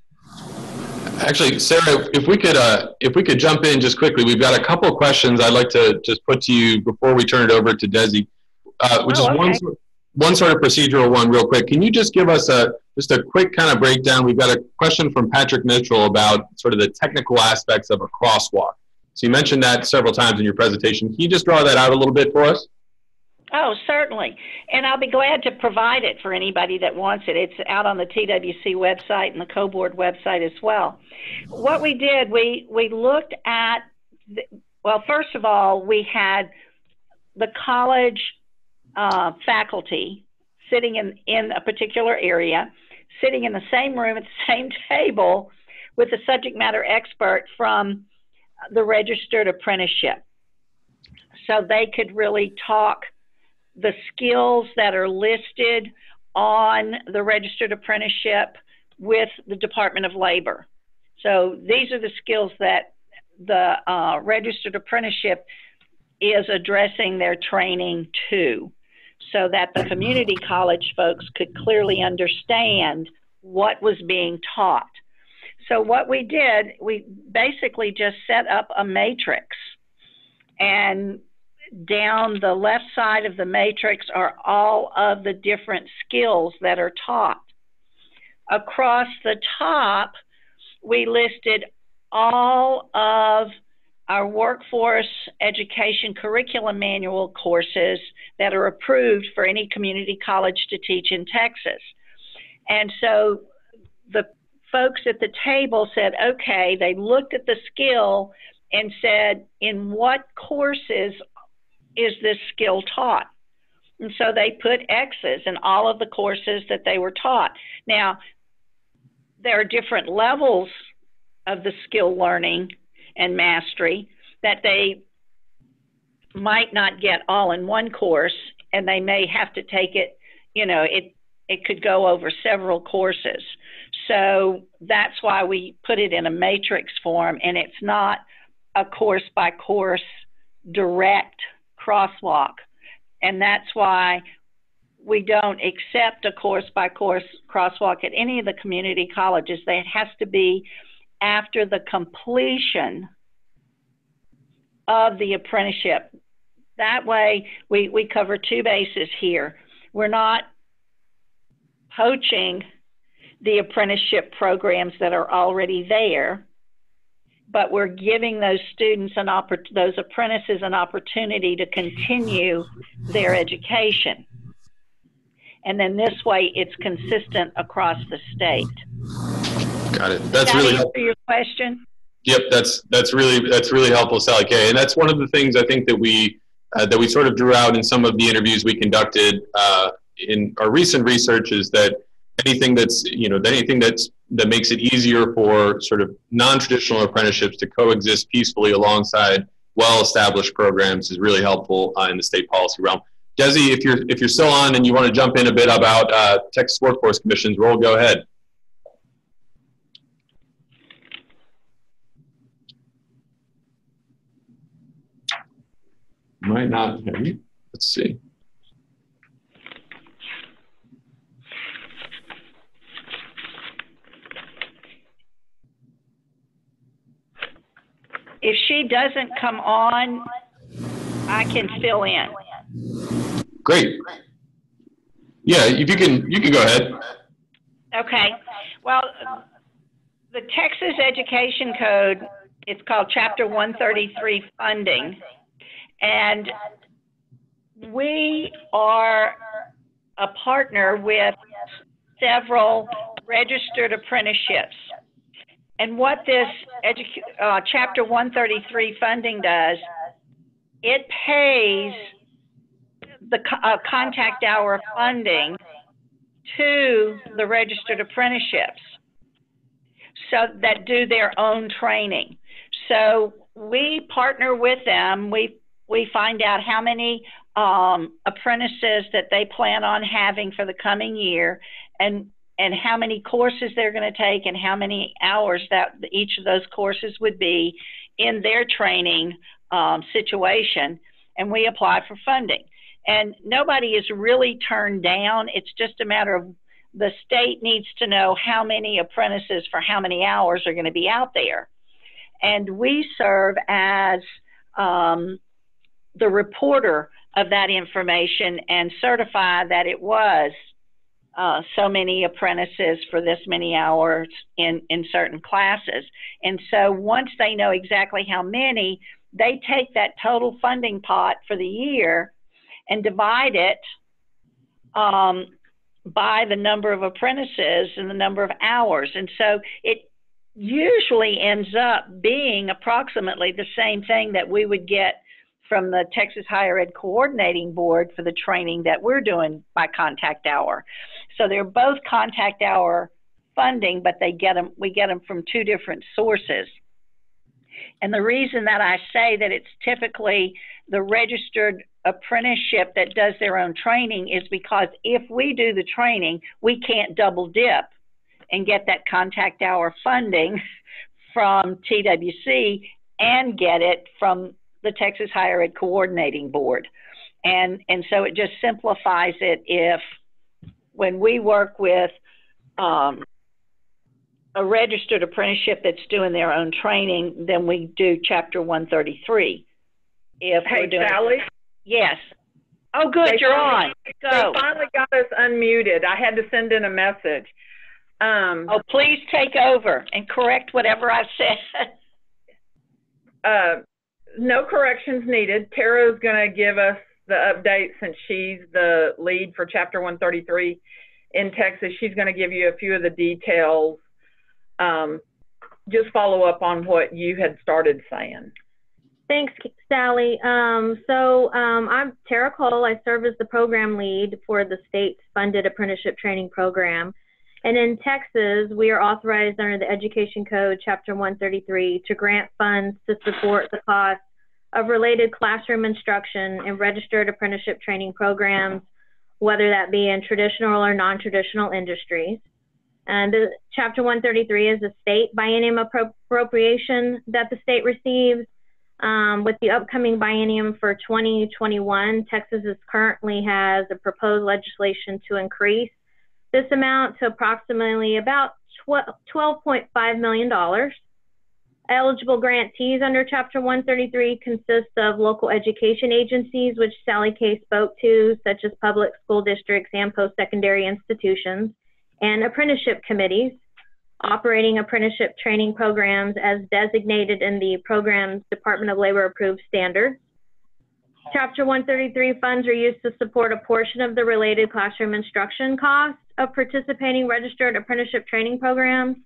Actually, Sarah, if we could, uh, if we could jump in just quickly, we've got a couple of questions I'd like to just put to you before we turn it over to Desi, uh, which Oh, is one, okay. one sort of procedural one, real quick. Can you just give us a just a quick kind of breakdown? We've got a question from Patrick Mitchell about sort of the technical aspects of a crosswalk. So you mentioned that several times in your presentation. Can you just draw that out a little bit for us? Oh, certainly. And I'll be glad to provide it for anybody that wants it. It's out on the TWC website and the CoBoard website as well. What we did, we, we looked at, the, well, first of all, we had the college uh, faculty sitting in, in a particular area, sitting in the same room at the same table with a subject matter expert from the registered apprenticeship. So they could really talk the skills that are listed on the registered apprenticeship with the Department of Labor. So these are the skills that the uh, registered apprenticeship is addressing their training to so that the community college folks could clearly understand what was being taught. So what we did, we basically just set up a matrix and down the left side of the matrix are all of the different skills that are taught. Across the top, we listed all of our workforce education curriculum manual courses that are approved for any community college to teach in Texas. And so the folks at the table said, okay, they looked at the skill and said, in what courses is this skill taught? And so they put X's in all of the courses that they were taught. Now, there are different levels of the skill learning and mastery that they might not get all in one course and they may have to take it, you know, it it could go over several courses. So that's why we put it in a matrix form and it's not a course by course direct crosswalk. And that's why we don't accept a course by course crosswalk at any of the community colleges. It has to be after the completion of the apprenticeship. That way, we, we cover two bases here. We're not poaching the apprenticeship programs that are already there, but we're giving those students and oppor- those apprentices an opportunity to continue their education. And then this way, it's consistent across the state. Got it. That's that really helpful. your question? Yep, that's that's really that's really helpful, Sally Kay. And that's one of the things I think that we uh, that we sort of drew out in some of the interviews we conducted uh, in our recent research is that anything that's you know anything that's that makes it easier for sort of non-traditional apprenticeships to coexist peacefully alongside well-established programs is really helpful uh, in the state policy realm. Desi, if you're if you're still on and you want to jump in a bit about uh, Texas Workforce Commission's role, go ahead. Might not. Let's see. If she doesn't come on, I can fill in. Great. Yeah, if you can, you can go ahead. Okay. Well, the Texas Education Code, it's called Chapter 133 Funding. And we are a partner with several registered apprenticeships. And what this educa- uh, Chapter 133 funding does, it pays the co- uh, contact hour funding to the registered apprenticeships so that do their own training. So we partner with them. We we find out how many um, apprentices that they plan on having for the coming year, and and how many courses they're going to take, and how many hours that each of those courses would be in their training um, situation, and we apply for funding. And nobody is really turned down. It's just a matter of the state needs to know how many apprentices for how many hours are going to be out there. And we serve as um, the reporter of that information and certify that it was uh, so many apprentices for this many hours in, in certain classes. And so once they know exactly how many, they take that total funding pot for the year and divide it um, by the number of apprentices and the number of hours. And so it usually ends up being approximately the same thing that we would get from the Texas Higher Ed Coordinating Board for the training that we're doing by contact hour. So they're both contact hour funding, but they get them, we get them from two different sources. And the reason that I say that it's typically the registered apprenticeship that does their own training is because if we do the training, we can't double dip and get that contact hour funding from TWC and get it from the Texas Higher Ed Coordinating Board. And, and so it just simplifies it if when we work with um, a registered apprenticeship that's doing their own training, then we do Chapter 133. If Hey, we're doing Sally, yes. Oh, good, They you're finally- on. they finally got us unmuted. I had to send in a message. Um, Oh, please take over and correct whatever I said. uh, no corrections needed. Tara's going to give us the update since she's the lead for Chapter 133 in Texas. She's going to give you a few of the details. Um, just follow up on what you had started saying. Thanks, Sally. Um, so um, I'm Tara Cole. I serve as the program lead for the state's funded apprenticeship training program. And in Texas, we are authorized under the Education Code, Chapter 133, to grant funds to support the cost of related classroom instruction and registered apprenticeship training programs, whether that be in traditional or non-traditional industries. And the Chapter 133 is a state biennium appro- appropriation that the state receives. Um, with the upcoming biennium for 2021, Texas is currently has a proposed legislation to increase this amount to approximately about $12.5 million. Eligible grantees under Chapter 133 consist of local education agencies, which Sally Kay spoke to, such as public school districts and post-secondary institutions, and apprenticeship committees operating apprenticeship training programs as designated in the program's Department of Labor approved standards. Chapter 133 funds are used to support a portion of the related classroom instruction costs of participating registered apprenticeship training programs.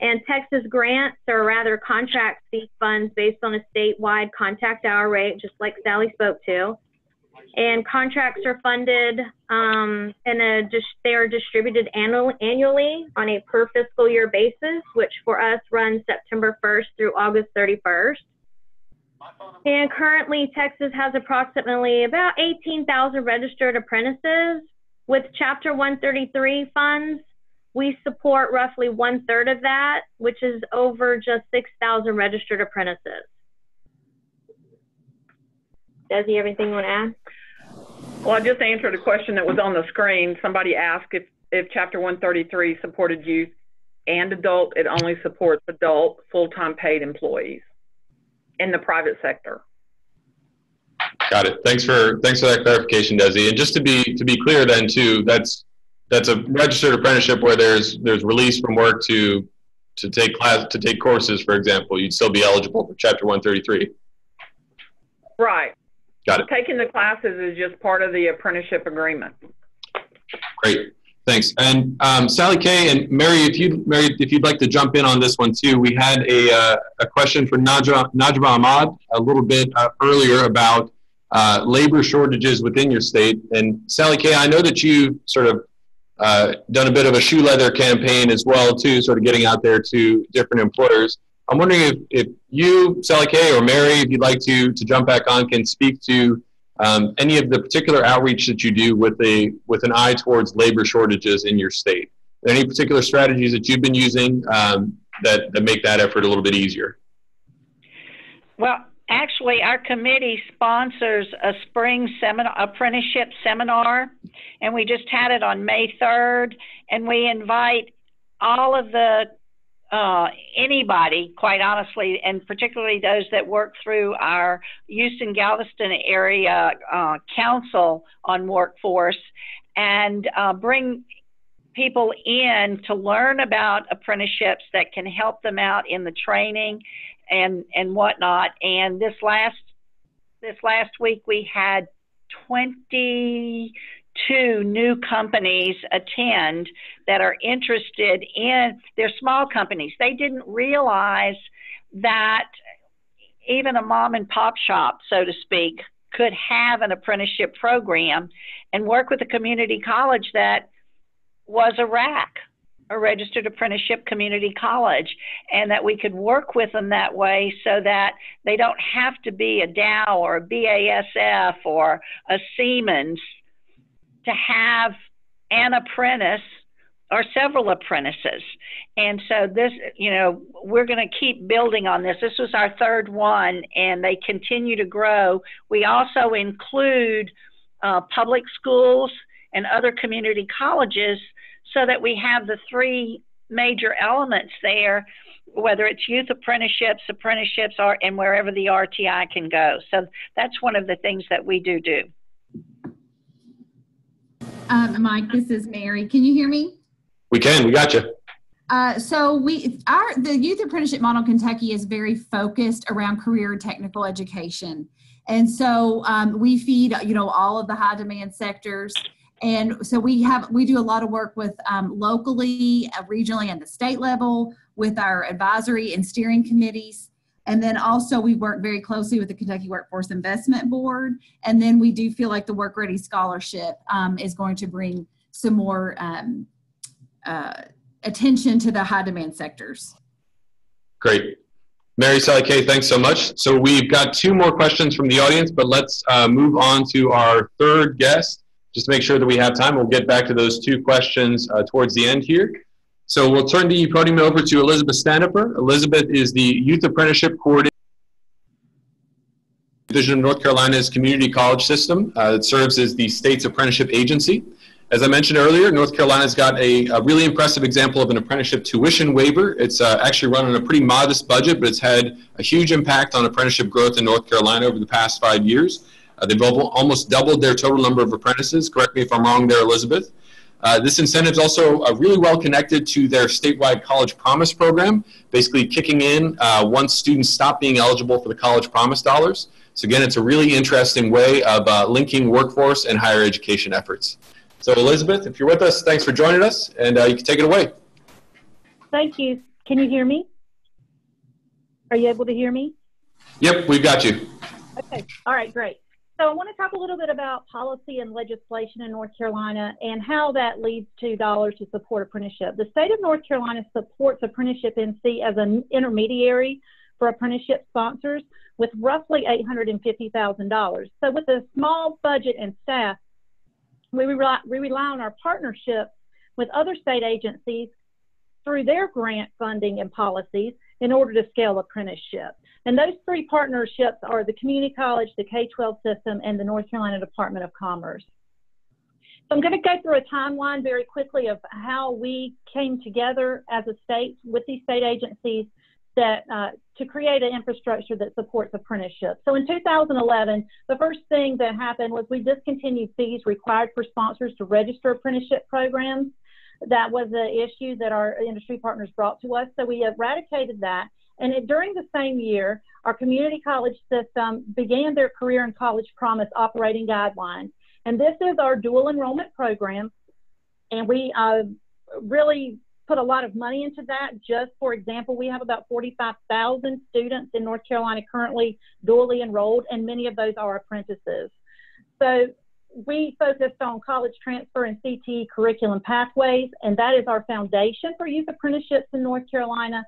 And Texas grants, or rather contracts, these funds based on a statewide contact hour rate, just like Sally spoke to. And contracts are funded um, in a dis- they are distributed annual, annually on a per fiscal year basis, which for us runs September 1st through August 31st. And currently, Texas has approximately about 18,000 registered apprentices. With Chapter 133 funds, we support roughly one third of that, which is over just 6,000 registered apprentices. Desi, everything you want to add? Well, I just answered a question that was on the screen. Somebody asked if, if Chapter 133 supported youth and adult. It only supports adult full-time paid employees in the private sector. Got it. Thanks for thanks for that clarification, Desi. And just to be to be clear, then too, that's that's a registered apprenticeship where there's there's release from work to to take class to take courses, for example. You'd still be eligible for Chapter 133. Right. Got it. Taking the classes is just part of the apprenticeship agreement. Great. Thanks. And um, Sally Kay and Mary, if you Mary, if you'd like to jump in on this one too, we had a, uh, a question for Najwa, Najwa Ahmad a little bit uh, earlier about uh, labor shortages within your state. And Sally Kay, I know that you sort of uh, done a bit of a shoe leather campaign as well too, sort of getting out there to different employers. I'm wondering if, if you, Sally Kay, or Mary, if you'd like to to jump back on, can speak to um, any of the particular outreach that you do with a with an eye towards labor shortages in your state. Any particular strategies that you've been using um, that that make that effort a little bit easier? Well, actually, our committee sponsors a spring seminar, apprenticeship seminar, and we just had it on May 3rd, and we invite all of the uh, anybody, quite honestly, and particularly those that work through our Houston Galveston area uh, council on workforce, and uh, bring people in to learn about apprenticeships that can help them out in the training and and whatnot. And this last this last week we had 22 new companies attend that are interested in they're small companies. They didn't realize that even a mom and pop shop, so to speak, could have an apprenticeship program and work with a community college that was a RAC a registered apprenticeship community college and that we could work with them that way so that they don't have to be a Dow or a BASF or a Siemens to have an apprentice or several apprentices. And so this, you know, we're going to keep building on this. This was our third one and they continue to grow. We also include uh, public schools and other community colleges so that we have the three major elements there, whether it's youth apprenticeships, apprenticeships, or and wherever the RTI can go. So that's one of the things that we do do. Um, Mike, this is Mary. Can you hear me? We can. We got you. Uh, so we our the youth apprenticeship model in Kentucky is very focused around career and technical education, and so um, we feed you know all of the high demand sectors and so we have we do a lot of work with um, locally uh, regionally and the state level with our advisory and steering committees. And then also we work very closely with the kentucky workforce investment board. And then we do feel like the work ready scholarship um, is going to bring some more um, uh, attention to the high demand sectors. Great. Mary sally kay thanks so much. So we've got two more questions from the audience but let's uh, move on to our third guest just to make sure that we have time, we'll get back to those two questions uh, towards the end here. So we'll turn the podium over to Elizabeth Staniper. Elizabeth is the Youth Apprenticeship Coordinator Division of North Carolina's Community College System. Uh, it serves as the state's apprenticeship agency. As I mentioned earlier, North Carolina's got a, a really impressive example of an apprenticeship tuition waiver. It's uh, actually run on a pretty modest budget, but it's had a huge impact on apprenticeship growth in North Carolina over the past five years. Uh, they've almost doubled their total number of apprentices. Correct me if I'm wrong there, Elizabeth. Uh, this incentive is also uh, really well connected to their statewide College Promise program, basically kicking in uh, once students stop being eligible for the College Promise dollars. So again, it's a really interesting way of uh, linking workforce and higher education efforts. So Elizabeth, if you're with us, thanks for joining us, and uh, you can take it away. Thank you. Can you hear me? Are you able to hear me? Yep, we've got you. Okay. All right, great. So I want to talk a little bit about policy and legislation in North Carolina and how that leads to dollars to support apprenticeship. The state of North Carolina supports Apprenticeship NC as an intermediary for apprenticeship sponsors with roughly $850,000. So with a small budget and staff, we rely, we rely on our partnership with other state agencies through their grant funding and policies in order to scale apprenticeship. And those three partnerships are the community college, the K 12 system, and the North Carolina Department of Commerce. So I'm going to go through a timeline very quickly of how we came together as a state with these state agencies that uh, to create an infrastructure that supports apprenticeship. So in 2011, the first thing that happened was we discontinued fees required for sponsors to register apprenticeship programs. That was an issue that our industry partners brought to us. So we eradicated that and it, during the same year, our community college system began their Career and College Promise operating guidelines. And this is our dual enrollment program and we uh, really put a lot of money into that. Just for example, we have about 45,000 students in North Carolina currently dually enrolled, and many of those are apprentices. So we focused on college transfer and CTE curriculum pathways, and that is our foundation for youth apprenticeships in North Carolina.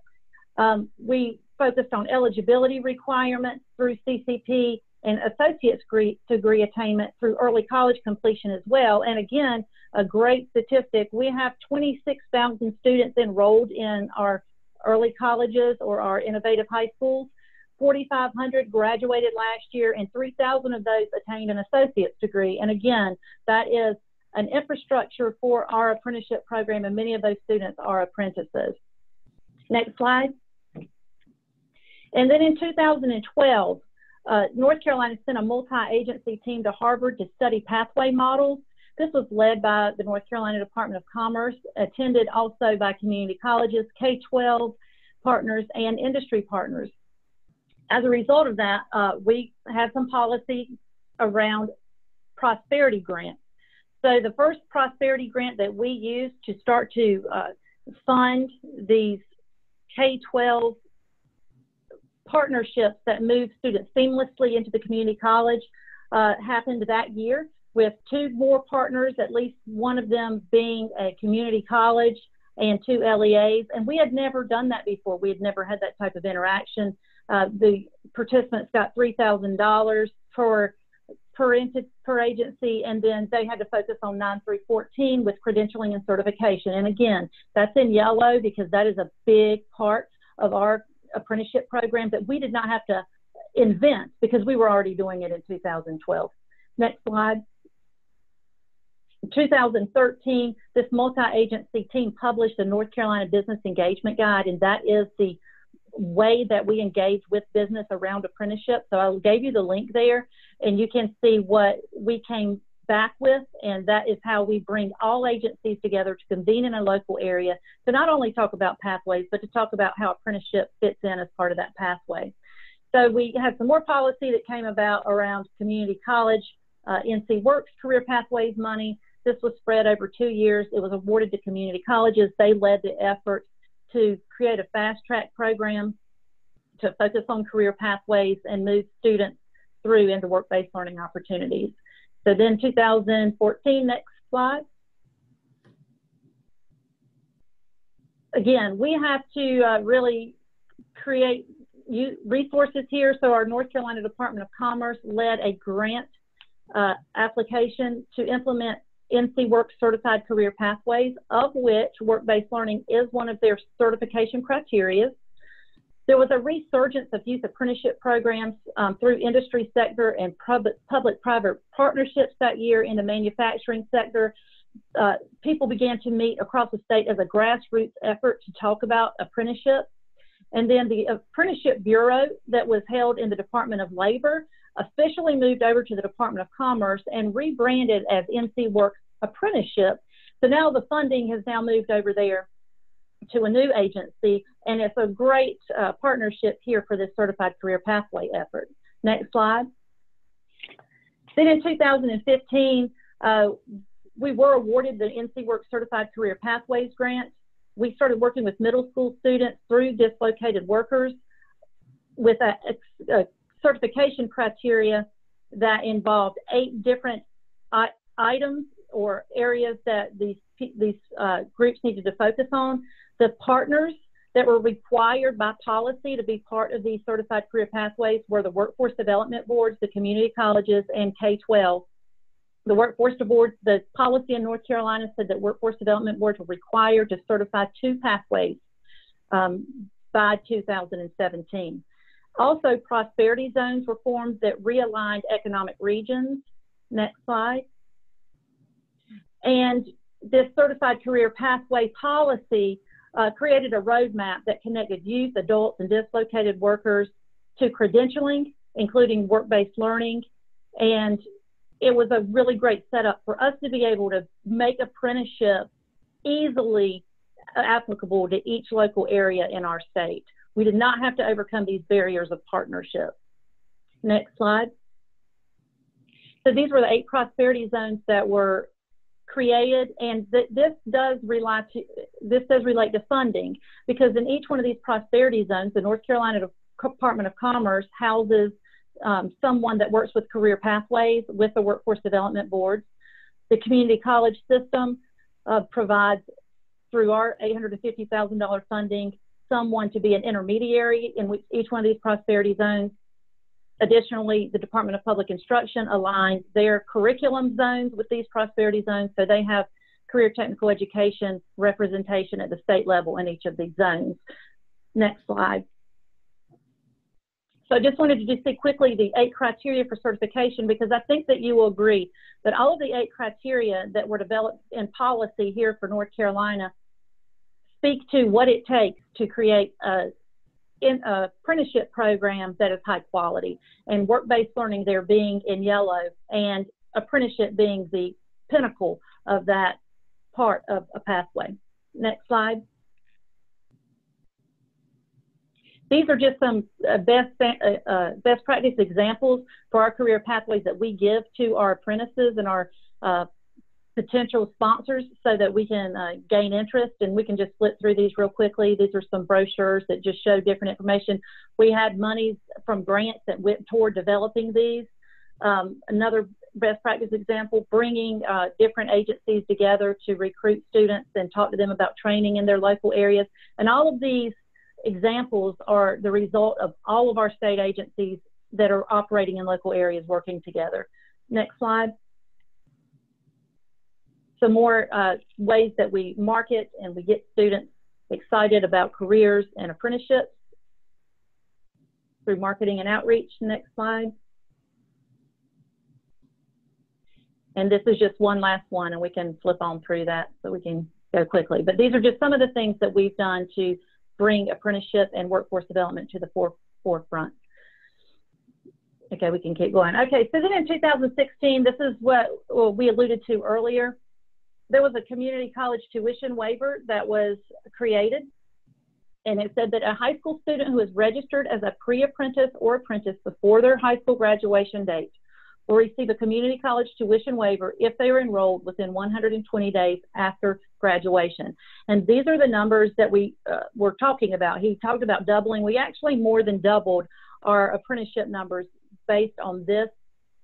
Um, we focused on eligibility requirements through CCP and associate's degree, degree attainment through early college completion as well. And again, a great statistic, we have 26,000 students enrolled in our early colleges or our innovative high schools. 4,500 graduated last year, and 3,000 of those attained an associate's degree. And again, that is an infrastructure for our apprenticeship program, and many of those students are apprentices. Next slide. And then in 2012, uh, North Carolina sent a multi-agency team to Harvard to study pathway models. This was led by the North Carolina Department of Commerce, attended also by community colleges, K-12 partners, and industry partners. As a result of that, uh, we had some policy around prosperity grants. So the first prosperity grant that we used to start to uh, fund these K-12 partnerships that move students seamlessly into the community college uh, happened that year with two more partners, at least one of them being a community college and two LEAs. And we had never done that before. We had never had that type of interaction. Uh, the participants got $3,000 per per, per agency, and then they had to focus on 9 through 14 with credentialing and certification. And again, that's in yellow because that is a big part of our apprenticeship program that we did not have to invent because we were already doing it in 2012. Next slide. In 2013, this multi-agency team published the North Carolina Business Engagement Guide, and that is the way that we engage with business around apprenticeship. So I gave you the link there, and you can see what we came back with, and that is how we bring all agencies together to convene in a local area to not only talk about pathways, but to talk about how apprenticeship fits in as part of that pathway. So we had some more policy that came about around community college, uh, NC Works career pathways money. This was spread over two years. It was awarded to community colleges. They led the effort to create a fast track program to focus on career pathways and move students through into work-based learning opportunities. So then 2014, next slide. Again, we have to uh, really create resources here. So our North Carolina Department of Commerce led a grant uh, application to implement NC Work Certified Career Pathways, of which work-based learning is one of their certification criteria. There was a resurgence of youth apprenticeship programs um, through industry sector and public-private partnerships that year in the manufacturing sector. Uh, people began to meet across the state as a grassroots effort to talk about apprenticeship. And then the Apprenticeship Bureau that was held in the Department of Labor officially moved over to the Department of Commerce and rebranded as NC Works Apprenticeship. So now the funding has now moved over there to a new agency, and it's a great uh, partnership here for this Certified Career Pathway effort. Next slide. Then in 2015, uh, we were awarded the NC Works Certified Career Pathways Grant. We started working with middle school students through dislocated workers with a, a, certification criteria that involved eight different items or areas that these these uh, groups needed to focus on. The partners that were required by policy to be part of these certified career pathways were the workforce development boards, the community colleges, and K-12. The workforce boards, the policy in North Carolina said that workforce development boards were required to certify two pathways um, by 2017. Also, prosperity zones were formed that realigned economic regions. Next slide. And this certified career pathway policy uh, created a roadmap that connected youth, adults, and dislocated workers to credentialing, including work-based learning. And it was a really great setup for us to be able to make apprenticeship easily applicable to each local area in our state. We did not have to overcome these barriers of partnership. Next slide. So these were the eight prosperity zones that were created, and th- this does rely to this does relate to funding because in each one of these prosperity zones, the North Carolina Department of Commerce houses um, someone that works with career pathways with the workforce development boards. The community college system uh, provides through our $850,000 funding someone to be an intermediary in which each one of these prosperity zones. Additionally, the Department of Public Instruction aligns their curriculum zones with these prosperity zones, so they have career technical education representation at the state level in each of these zones. Next slide. So I just wanted to just see quickly the eight criteria for certification because I think that you will agree that all of the eight criteria that were developed in policy here for North Carolina speak to what it takes to create a, in a apprenticeship program that is high quality and work-based learning there being in yellow and apprenticeship being the pinnacle of that part of a pathway. Next slide. These are just some uh, best, uh, uh, best practice examples for our career pathways that we give to our apprentices and our uh, potential sponsors so that we can uh, gain interest and we can just flip through these real quickly. These are some brochures that just show different information. We had monies from grants that went toward developing these. Um, another best practice example, bringing uh, different agencies together to recruit students and talk to them about training in their local areas. And all of these examples are the result of all of our state agencies that are operating in local areas working together. Next slide. Some more uh, ways that we market and we get students excited about careers and apprenticeships through marketing and outreach. Next slide. And this is just one last one, and we can flip on through that so we can go quickly. But these are just some of the things that we've done to bring apprenticeship and workforce development to the fore, forefront. Okay, we can keep going. Okay, so then in 2016, this is what well, we alluded to earlier. There was a community college tuition waiver that was created, and it said that a high school student who is registered as a pre-apprentice or apprentice before their high school graduation date will receive a community college tuition waiver if they are enrolled within 120 days after graduation. And these are the numbers that we uh, were talking about. He talked about doubling. We actually more than doubled our apprenticeship numbers based on this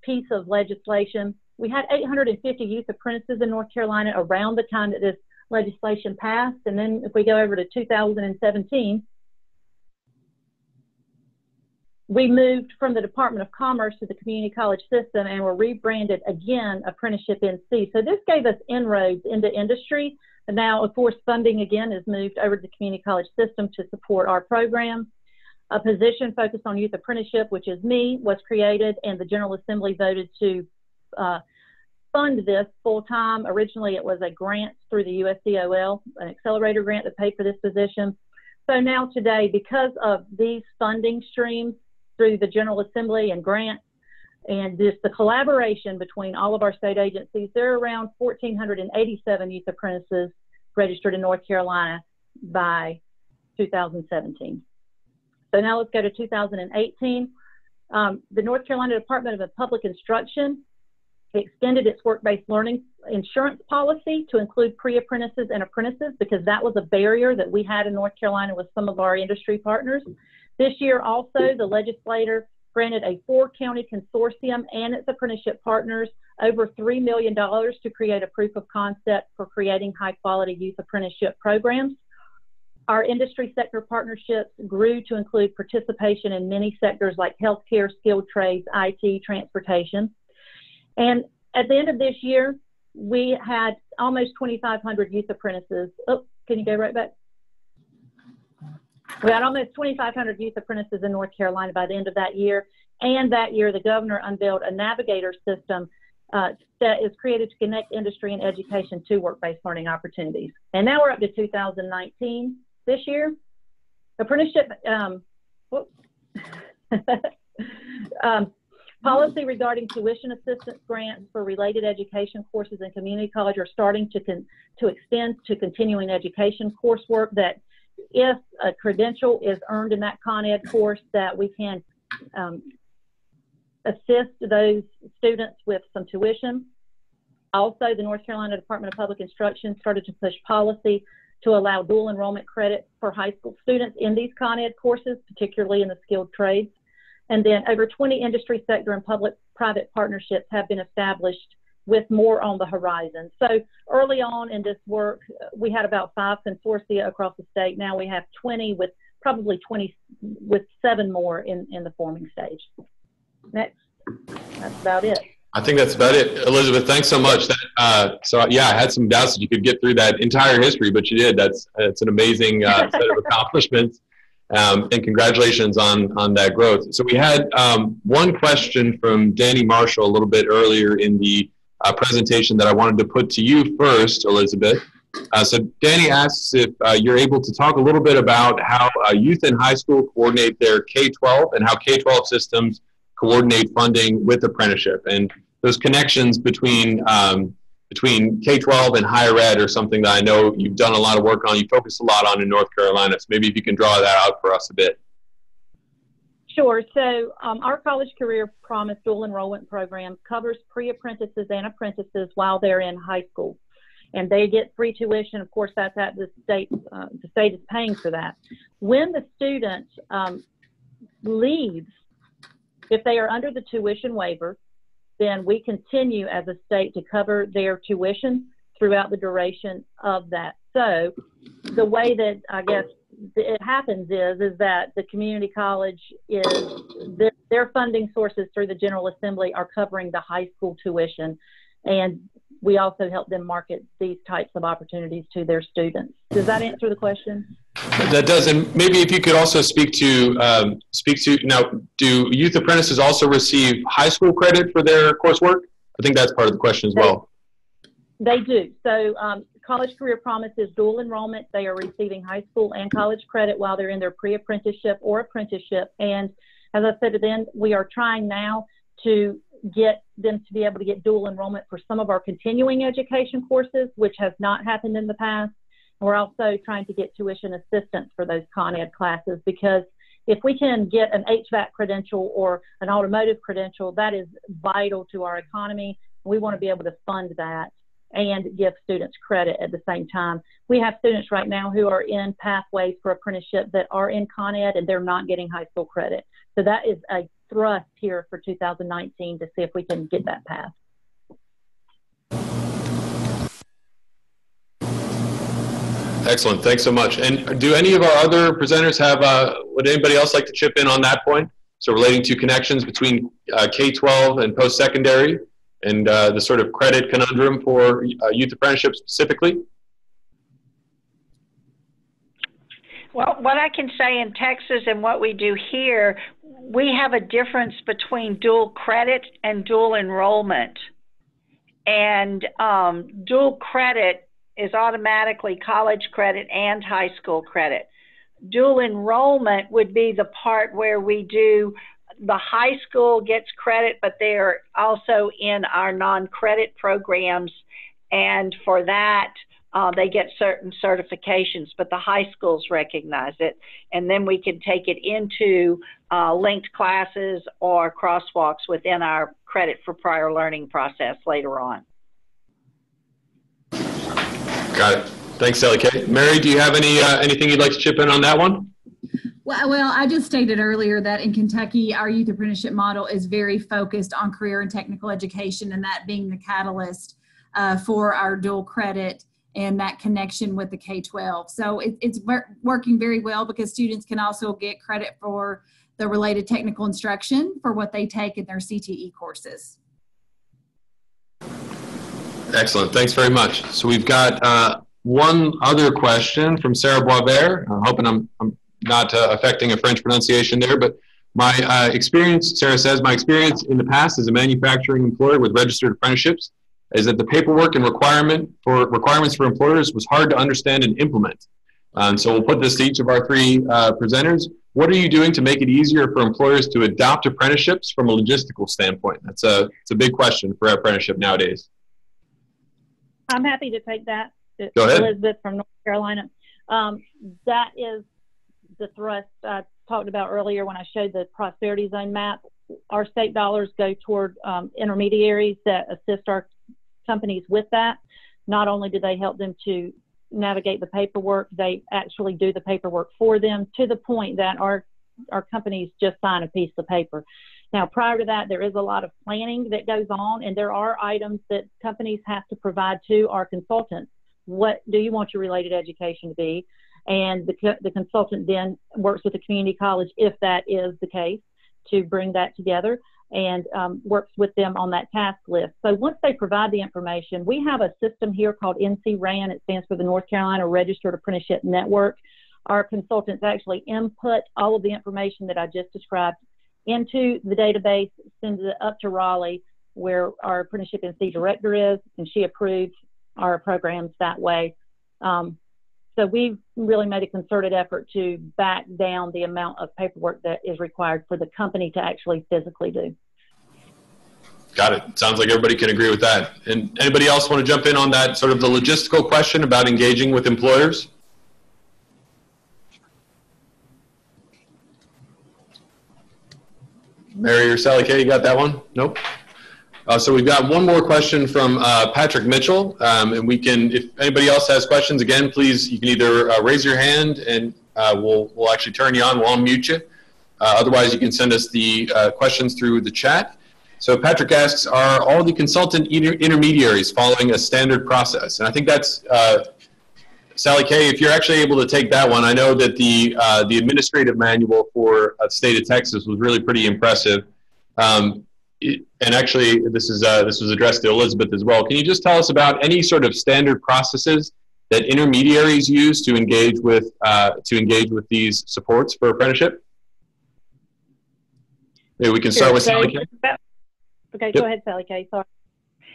piece of legislation. We had 850 youth apprentices in North Carolina around the time that this legislation passed. And then if we go over to 2017, we moved from the Department of Commerce to the community college system and were rebranded again Apprenticeship NC. So this gave us inroads into industry. And now, of course, funding again is moved over to the community college system to support our program. A position focused on youth apprenticeship, which is me, was created, and the General Assembly voted to uh, fund this full time. Originally, it was a grant through the USDOL, an accelerator grant that paid for this position. So now today, because of these funding streams, through the General Assembly and grants and just the collaboration between all of our state agencies. There are around 1,487 youth apprentices registered in North Carolina by 2017. So now let's go to 2018. Um, the North Carolina Department of Public Instruction extended its work-based learning insurance policy to include pre-apprentices and apprentices because that was a barrier that we had in North Carolina with some of our industry partners. This year also, the legislator granted a four county consortium and its apprenticeship partners over $3 million to create a proof of concept for creating high quality youth apprenticeship programs. Our industry sector partnerships grew to include participation in many sectors like healthcare, skilled trades, IT, transportation. And at the end of this year, we had almost 2,500 youth apprentices. Oh, can you go right back? We had almost 2,500 youth apprentices in North Carolina by the end of that year. And that year, the governor unveiled a navigator system uh, that is created to connect industry and education to work-based learning opportunities. And now we're up to 2019 this year. Apprenticeship, um, um, policy regarding tuition assistance grants for related education courses in community college are starting to, to extend to continuing education coursework that if a credential is earned in that Con Ed course, that we can um, assist those students with some tuition. Also, the North Carolina Department of Public Instruction started to push policy to allow dual enrollment credit for high school students in these Con Ed courses, particularly in the skilled trades. And then over 20 industry sector and public private partnerships have been established with more on the horizon. So early on in this work, we had about five consortia across the state. Now we have 20 with probably 20 with seven more in, in the forming stage. Next, that's about it. I think that's about it. Elizabeth, thanks so much. That, uh, so yeah, I had some doubts that you could get through that entire history, but you did. That's that's an amazing uh, set of accomplishments, um, and congratulations on on that growth. So we had um, one question from Danny Marshall a little bit earlier in the uh, presentation that I wanted to put to you first, Elizabeth. Uh, so Danny asks if uh, you're able to talk a little bit about how uh, youth in high school coordinate their K-12 and how K-12 systems coordinate funding with apprenticeship and those connections between um, between K-12 and higher ed are something that I know you've done a lot of work on. You focus a lot on in North Carolina. So maybe if you can draw that out for us a bit. Sure. So um, our College Career Promise dual enrollment program covers pre-apprentices and apprentices while they're in high school, and they get free tuition. Of course, that's at the state. Uh, the state is paying for that. When the student um, leaves, if they are under the tuition waiver, then we continue as a state to cover their tuition throughout the duration of that. So the way that I guess it happens is is that the community college is their, their funding sources through the General Assembly are covering the high school tuition, and we also help them market these types of opportunities to their students. Does that answer the question? That does, and maybe if you could also speak to um, speak to now, do youth apprentices also receive high school credit for their coursework? I think that's part of the question as well. They do. So, um, College Career Promise is dual enrollment. They are receiving high school and college credit while they're in their pre-apprenticeship or apprenticeship. And as I said to them, we are trying now to get them to be able to get dual enrollment for some of our continuing education courses, which has not happened in the past. We're also trying to get tuition assistance for those Con Ed classes because if we can get an HVAC credential or an automotive credential, that is vital to our economy. We want to be able to fund that and give students credit at the same time. We have students right now who are in pathways for apprenticeship that are in Con Ed and they're not getting high school credit. So that is a thrust here for 2019 to see if we can get that passed. Excellent. Thanks so much. And do any of our other presenters have, uh, would anybody else like to chip in on that point? So relating to connections between uh, K-12 and post-secondary and uh, the sort of credit conundrum for uh, youth apprenticeship specifically? Well, what I can say in Texas and what we do here, we have a difference between dual credit and dual enrollment. And um, dual credit is automatically college credit and high school credit. Dual enrollment would be the part where we do the high school gets credit, but they're also in our non credit programs. And for that, uh, they get certain certifications, but the high schools recognize it. And then we can take it into uh, linked classes or crosswalks within our credit for prior learning process later on. Got it. Thanks, Sally Kay. Mary, do you have any uh, anything you'd like to chip in on that one? Well, well, I just stated earlier that in Kentucky, our youth apprenticeship model is very focused on career and technical education, and that being the catalyst uh, for our dual credit and that connection with the K 12. So it, it's working very well because students can also get credit for the related technical instruction for what they take in their CTE courses. Excellent. Thanks very much. So we've got uh, one other question from Sarah Boisvert. I'm hoping I'm, I'm not uh, affecting a French pronunciation there, but my uh, experience, Sarah says, my experience in the past as a manufacturing employer with registered apprenticeships is that the paperwork and requirement for requirements for employers was hard to understand and implement. Um, so we'll put this to each of our three uh, presenters. What are you doing to make it easier for employers to adopt apprenticeships from a logistical standpoint? That's a, it's a big question for apprenticeship nowadays. I'm happy to take that. Go ahead. Elizabeth from North Carolina. Um, that is the thrust I talked about earlier when I showed the prosperity zone map. Our state dollars go toward um, intermediaries that assist our companies with that. Not only do they help them to navigate the paperwork, they actually do the paperwork for them to the point that our our companies just sign a piece of paper. Now, prior to that, there is a lot of planning that goes on, and there are items that companies have to provide to our consultants. What do you want your related education to be? And the, the consultant then works with the community college, if that is the case, to bring that together and um, works with them on that task list. So once they provide the information, we have a system here called NCRAN. It stands for the North Carolina Registered Apprenticeship Network. Our consultants actually input all of the information that I just described into the database, sends it up to Raleigh, where our apprenticeship NC director is, and she approves our programs that way. Um, so we've really made a concerted effort to back down the amount of paperwork that is required for the company to actually physically do. Got it. Sounds like everybody can agree with that. And anybody else want to jump in on that sort of the logistical question about engaging with employers? Mary or Sally Kay, you got that one? Nope. Uh, so we've got one more question from uh, Patrick Mitchell, um, and we can, if anybody else has questions, again, please, you can either uh, raise your hand and uh, we'll, we'll actually turn you on, we'll unmute you. Uh, otherwise, you can send us the uh, questions through the chat. So Patrick asks, are all the consultant inter intermediaries following a standard process? And I think that's, Sally Kay, if you're actually able to take that one, I know that the, the administrative manual for the state of Texas was really pretty impressive. Um, and actually this is uh, this was addressed to Elizabeth as well. Can you just tell us about any sort of standard processes that intermediaries use to engage with uh, to engage with these supports for apprenticeship? Maybe we can start with Sally Kay. Okay, yep. go ahead, Sally Kay. Sorry.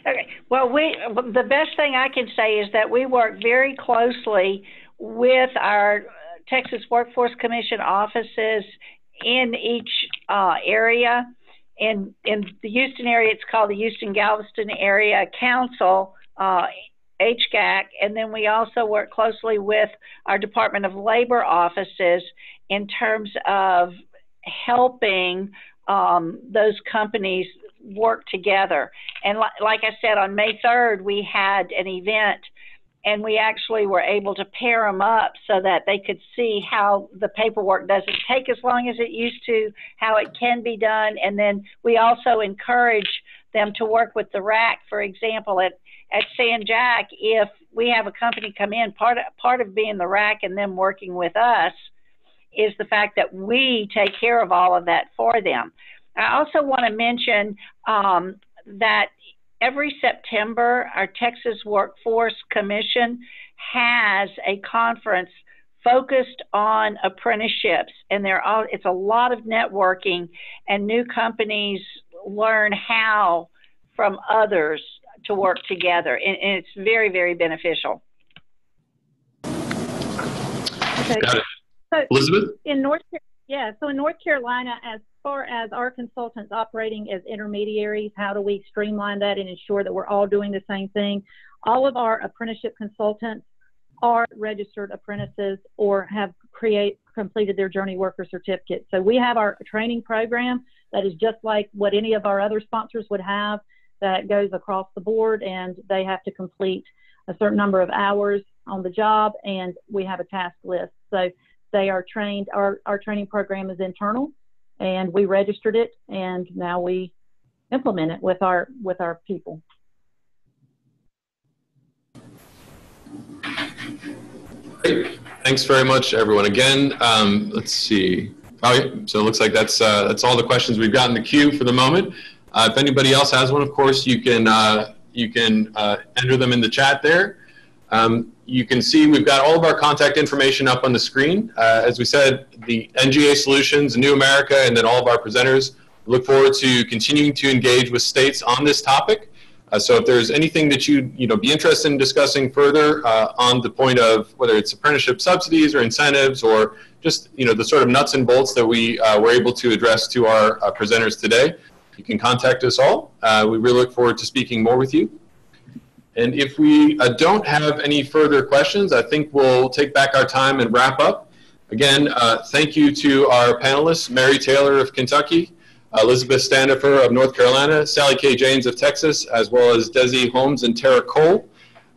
Okay. Well, we the best thing I can say is that we work very closely with our Texas Workforce Commission offices in each uh, area in in the Houston area, it's called the Houston Galveston Area Council, uh, HGAC, and then we also work closely with our Department of Labor offices in terms of helping um, those companies work together. And li- like I said, on May 3rd, we had an event and we actually were able to pair them up so that they could see how the paperwork doesn't take as long as it used to, how it can be done, and then we also encourage them to work with the RAC. For example, at at San Jac, if we have a company come in, part of, part of being the RAC and them working with us is the fact that we take care of all of that for them. I also want to mention um, that every September, our Texas Workforce Commission has a conference focused on apprenticeships and there are it's a lot of networking and new companies learn how from others to work together and, and it's very very beneficial okay. Got it. So Elizabeth? In North yeah, so in North Carolina, as far as our consultants operating as intermediaries, how do we streamline that and ensure that we're all doing the same thing? All of our apprenticeship consultants are registered apprentices or have create completed their journey worker certificate. So we have our training program that is just like what any of our other sponsors would have that goes across the board and they have to complete a certain number of hours on the job and we have a task list. So they are trained, our, our training program is internal and we registered it and now we implement it with our with our people. Great. Thanks very much, everyone. Again, um, let's see. Oh, so it looks like that's uh, that's all the questions we've got in the queue for the moment. Uh, if anybody else has one, of course, you can uh, you can uh, enter them in the chat there. Um, you can see we've got all of our contact information up on the screen. Uh, as we said, the NGA Solutions, New America, and then all of our presenters look forward to continuing to engage with states on this topic. Uh, so if there's anything that you'd you know, be interested in discussing further uh, on the point of whether it's apprenticeship subsidies or incentives or just you know, the sort of nuts and bolts that we uh, were able to address to our uh, presenters today, you can contact us all. Uh, we really look forward to speaking more with you. And if we uh, don't have any further questions, I think we'll take back our time and wrap up. Again, uh, thank you to our panelists, Mary Taylor of Kentucky, Elizabeth Standifer of North Carolina, Sally K. James of Texas, as well as Desi Holmes and Tara Cole.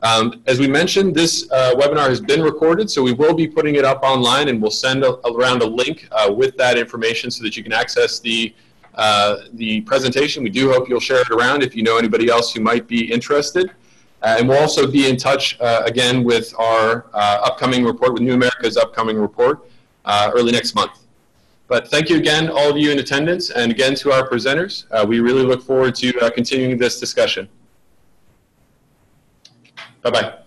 Um, as we mentioned, this uh, webinar has been recorded, so we will be putting it up online and we'll send a, around a link uh, with that information so that you can access the, uh, the presentation. We do hope you'll share it around if you know anybody else who might be interested. Uh, and we'll also be in touch uh, again with our uh, upcoming report, with New America's upcoming report early next month. But thank you again, all of you in attendance, and again to our presenters. we really look forward to continuing this discussion. Bye-bye.